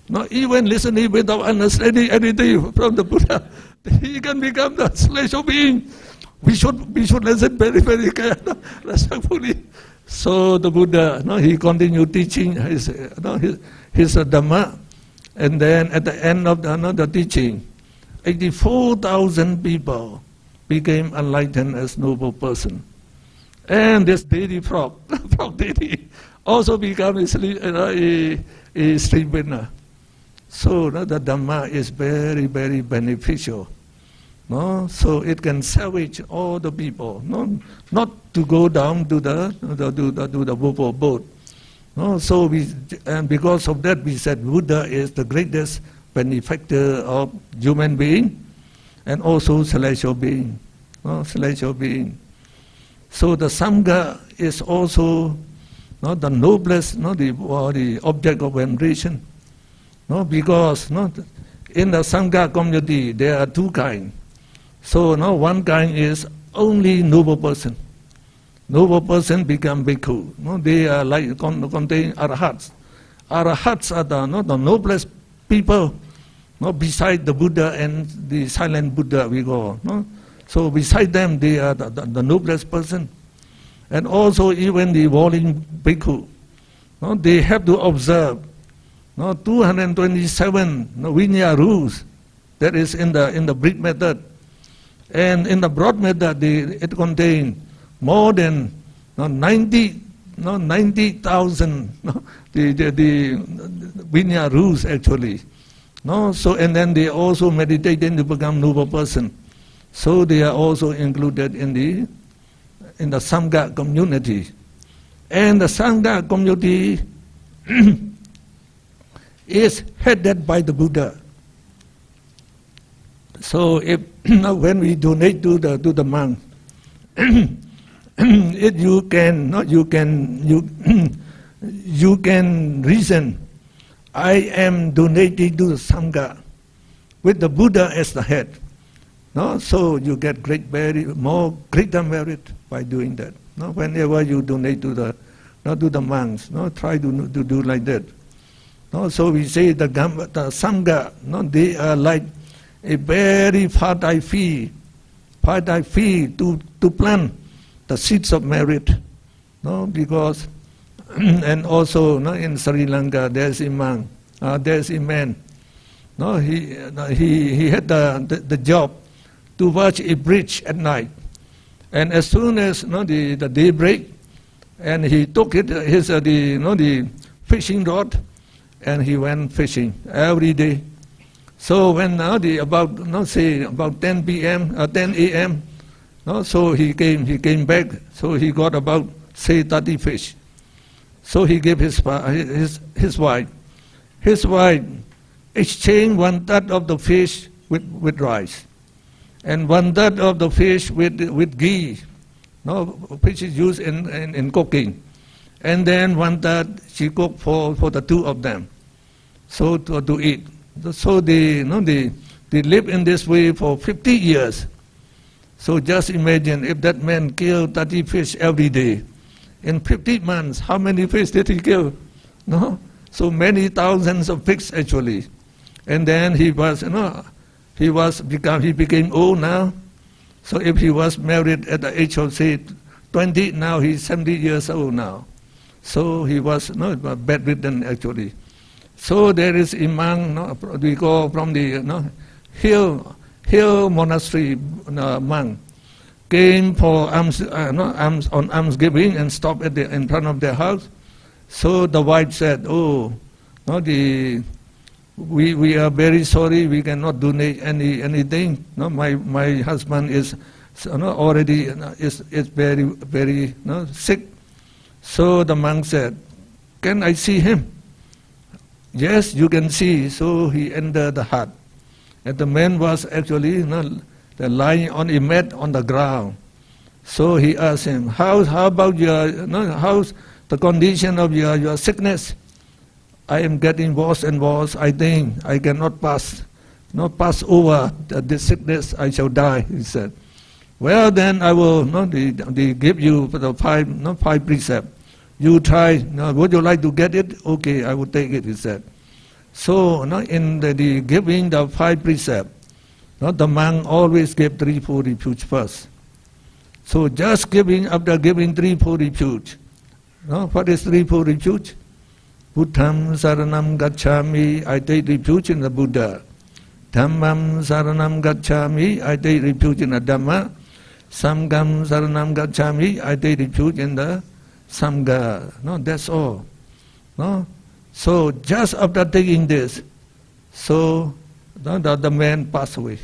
not even listening without understanding anything from the Buddha, he can become the celestial being. We should, we should listen very, very carefully, respectfully. So the Buddha, no, he continued teaching his, no, his, his Dhamma. And then at the end of the, another teaching, 84,000 people became enlightened as noble person. And this deity frog, frog deity, also became a, a, a stream winner. So no, the Dhamma is very, very beneficial. No? So it can salvage all the people. No? Not to go down to the, the, to the, to the boat. No, so we, and because of that, we said Buddha is the greatest benefactor of human being and also celestial being. No, celestial being. So the Sangha is also no, the noblest, no, the, or the object of veneration. No, because no, in the Sangha community there are two kinds. So no, one kind is only noble person noble person become bhikkhu. No, they are like contain arahats. Arahats are the, no, the noblest people no, beside the Buddha and the silent Buddha we go. No? So beside them they are the, the, the noblest person. And also even the walling bhikkhu. No, they have to observe no, 227 no, Vinaya rules that is in the in the brick method. And in the broad method it contains more than no, 90 no, 90,000 no, the, the, the Vinaya rules actually. No, so and then they also meditate and they become noble person. So they are also included in the in the Sangha community. And the Sangha community is headed by the Buddha. So if when we donate to the to the monk it you can not you can you you can reason I am donating to the Sangha with the Buddha as the head. No? So you get great merit, more greater merit by doing that. No? Whenever you donate to the not to the monks, no? try to, to do like that. No? So we say the, the Sangha, no? they are like a very fertile field, fertile field to, to plant the seeds of merit, no, because and also no, in Sri Lanka there's a man, uh, there's a man, no, he he he had the, the, the job to watch a bridge at night, and as soon as no, the the daybreak, and he took it his uh, the no the fishing rod, and he went fishing every day. So when now the about no say about 10 p.m. Uh, 10 a.m. No, so he came, he came back, so he got about, say, 30 fish. So he gave his, his, his wife. His wife exchanged one third of the fish with, with rice, and one third of the fish with, with ghee, no, which is used in, in, in cooking. And then one third she cooked for, for the two of them, so to, to eat. So they, you know, they, they live in this way for 50 years. So just imagine if that man killed 30 fish every day. In 50 months, how many fish did he kill? No? So many thousands of fish actually. And then he was, you know, he was become he became old now. So if he was married at the age of say 20, now he's 70 years old now. So he was you know, bedridden actually. So there is a monk, no, we go from the know, hill Hill Monastery uh, monk came for alms, uh, no, alms, on almsgiving and stopped at the, in front of their house. So the wife said, "Oh, no, the we we are very sorry. We cannot donate any anything. No, my my husband is no, already is is very very no, sick." So the monk said, "Can I see him?" Yes, you can see. So he entered the hut. And the man was actually you know, lying on a mat on the ground. So he asked him, how, how about your, no, how's the condition of your, your sickness? I am getting worse and worse. I think I cannot pass, not pass over this sickness. I shall die, he said. Well, then I will not the, the give you the five, not five precepts. You try. No, would you like to get it? Okay, I will take it. He said. So, no, in the, the giving the five precepts, no, the monk always give three, four refuge first. So, just giving after giving three, four refuge. No, what is three, four refuge? Buddham saranam gacchami. I take refuge in the Buddha. Dhammam saranam gacchami. I take refuge in the Dhamma. Sangham Saranam Gacchami, I take refuge in the Sangha. No, that's all. No? So just after taking this, so no, the, the man passed away.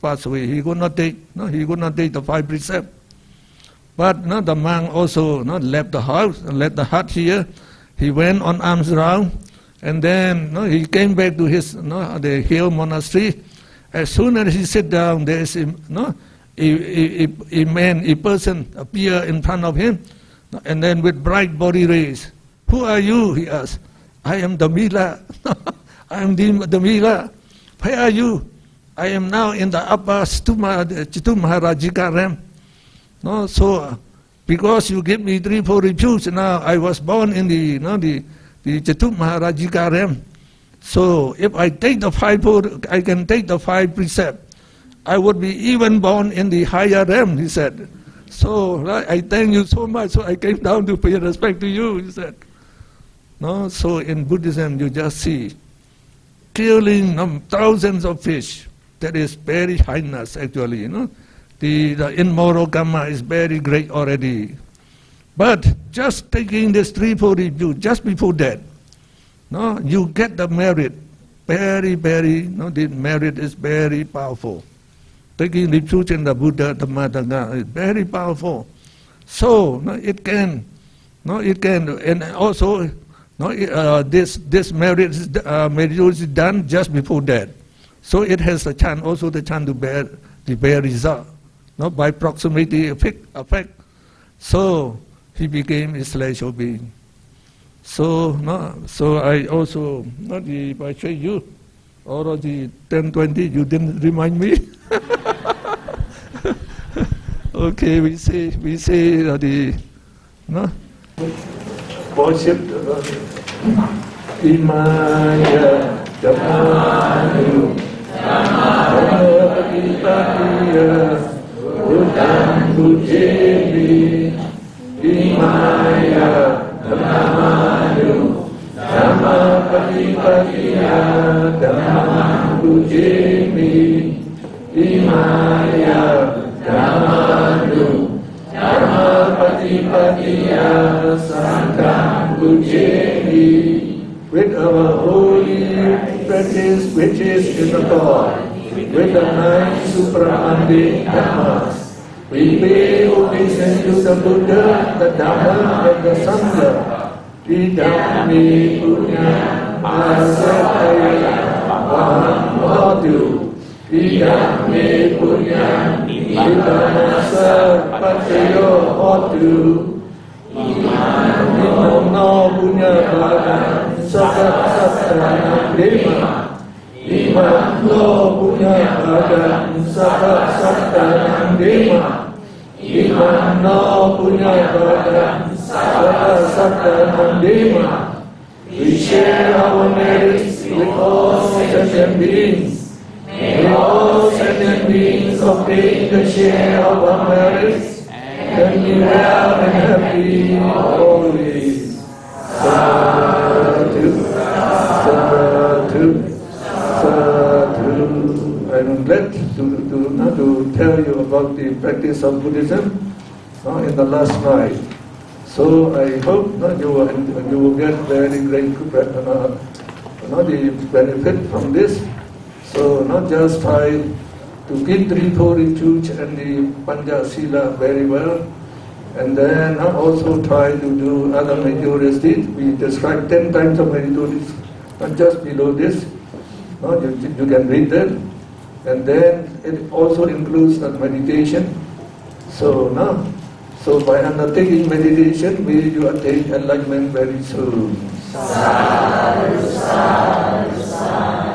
Passed away. He could not take, no, he could not take the five precepts. But no, the monk also no, left the house, and left the hut here. He went on arms round, and then no, he came back to his no, the hill monastery. As soon as he sat down, there is no, a, a, a man, a person appear in front of him, and then with bright body rays. Who are you? He asked. I am Damila. I am Damila. Where are you? I am now in the upper realm. No, so uh, because you give me three, four refuge, now I was born in the, you know, the, the Catumaharajika realm. So if I take the five, I can take the five precepts. I would be even born in the higher realm, he said. So I thank you so much, so I came down to pay respect to you, he said. No, so in Buddhism you just see killing thousands of fish. That is very highness actually, you know. The, the immoral karma is very great already. But just taking this three, four review just before that, no, you get the merit. Very, very, no, the merit is very powerful taking refuge in the Buddha, the Madanga is very powerful. So no, it can, no, it can, and also no, uh, this this marriage uh, marriage is done just before that, so it has a chance also the chance to bear the bear result, no, by proximity effect. effect. So he became a celestial being. So no, so I also not if I show you already 10, 20, you didn't remind me. okay, we say we say uh, the no worship Imaya Dhammapadipatiya Buddham Pujemi Imaya Dhammayu Dhammapadipatiya Dhammam Pujevi Imaya Dhammandu Dhamma Patipatiya Sangham Pujeni With our holy practice which is in the God, with the nine supramandi Dhammas, we pay obeisance to the Buddha, the Dhamma and the Sangha. Idami punya asataya vaham vadu Ida me punya ida masa pacayo hotu Imam no punya badan sakat satana dema Imam no punya badan sakat satana Imam punya badan sakat satana dema We share our merits with all sentient beings May all sentient beings obtain the share of our merits and be well and happy always. Sadhu, sadhu, sadhu. Glad to, to, to tell you about the practice of Buddhism uh, in the last night. So I hope uh, you, will, you will get very great uh, uh, the benefit from this. So not just try to keep four refuge and the Panca Sila very well, and then also try to do other meritorious deeds. We describe ten times of meritorious, not just below this. You, you can read that. And then it also includes the meditation. So now, so by undertaking meditation, may you attain enlightenment very soon. Sadhu, sadhu, sadhu.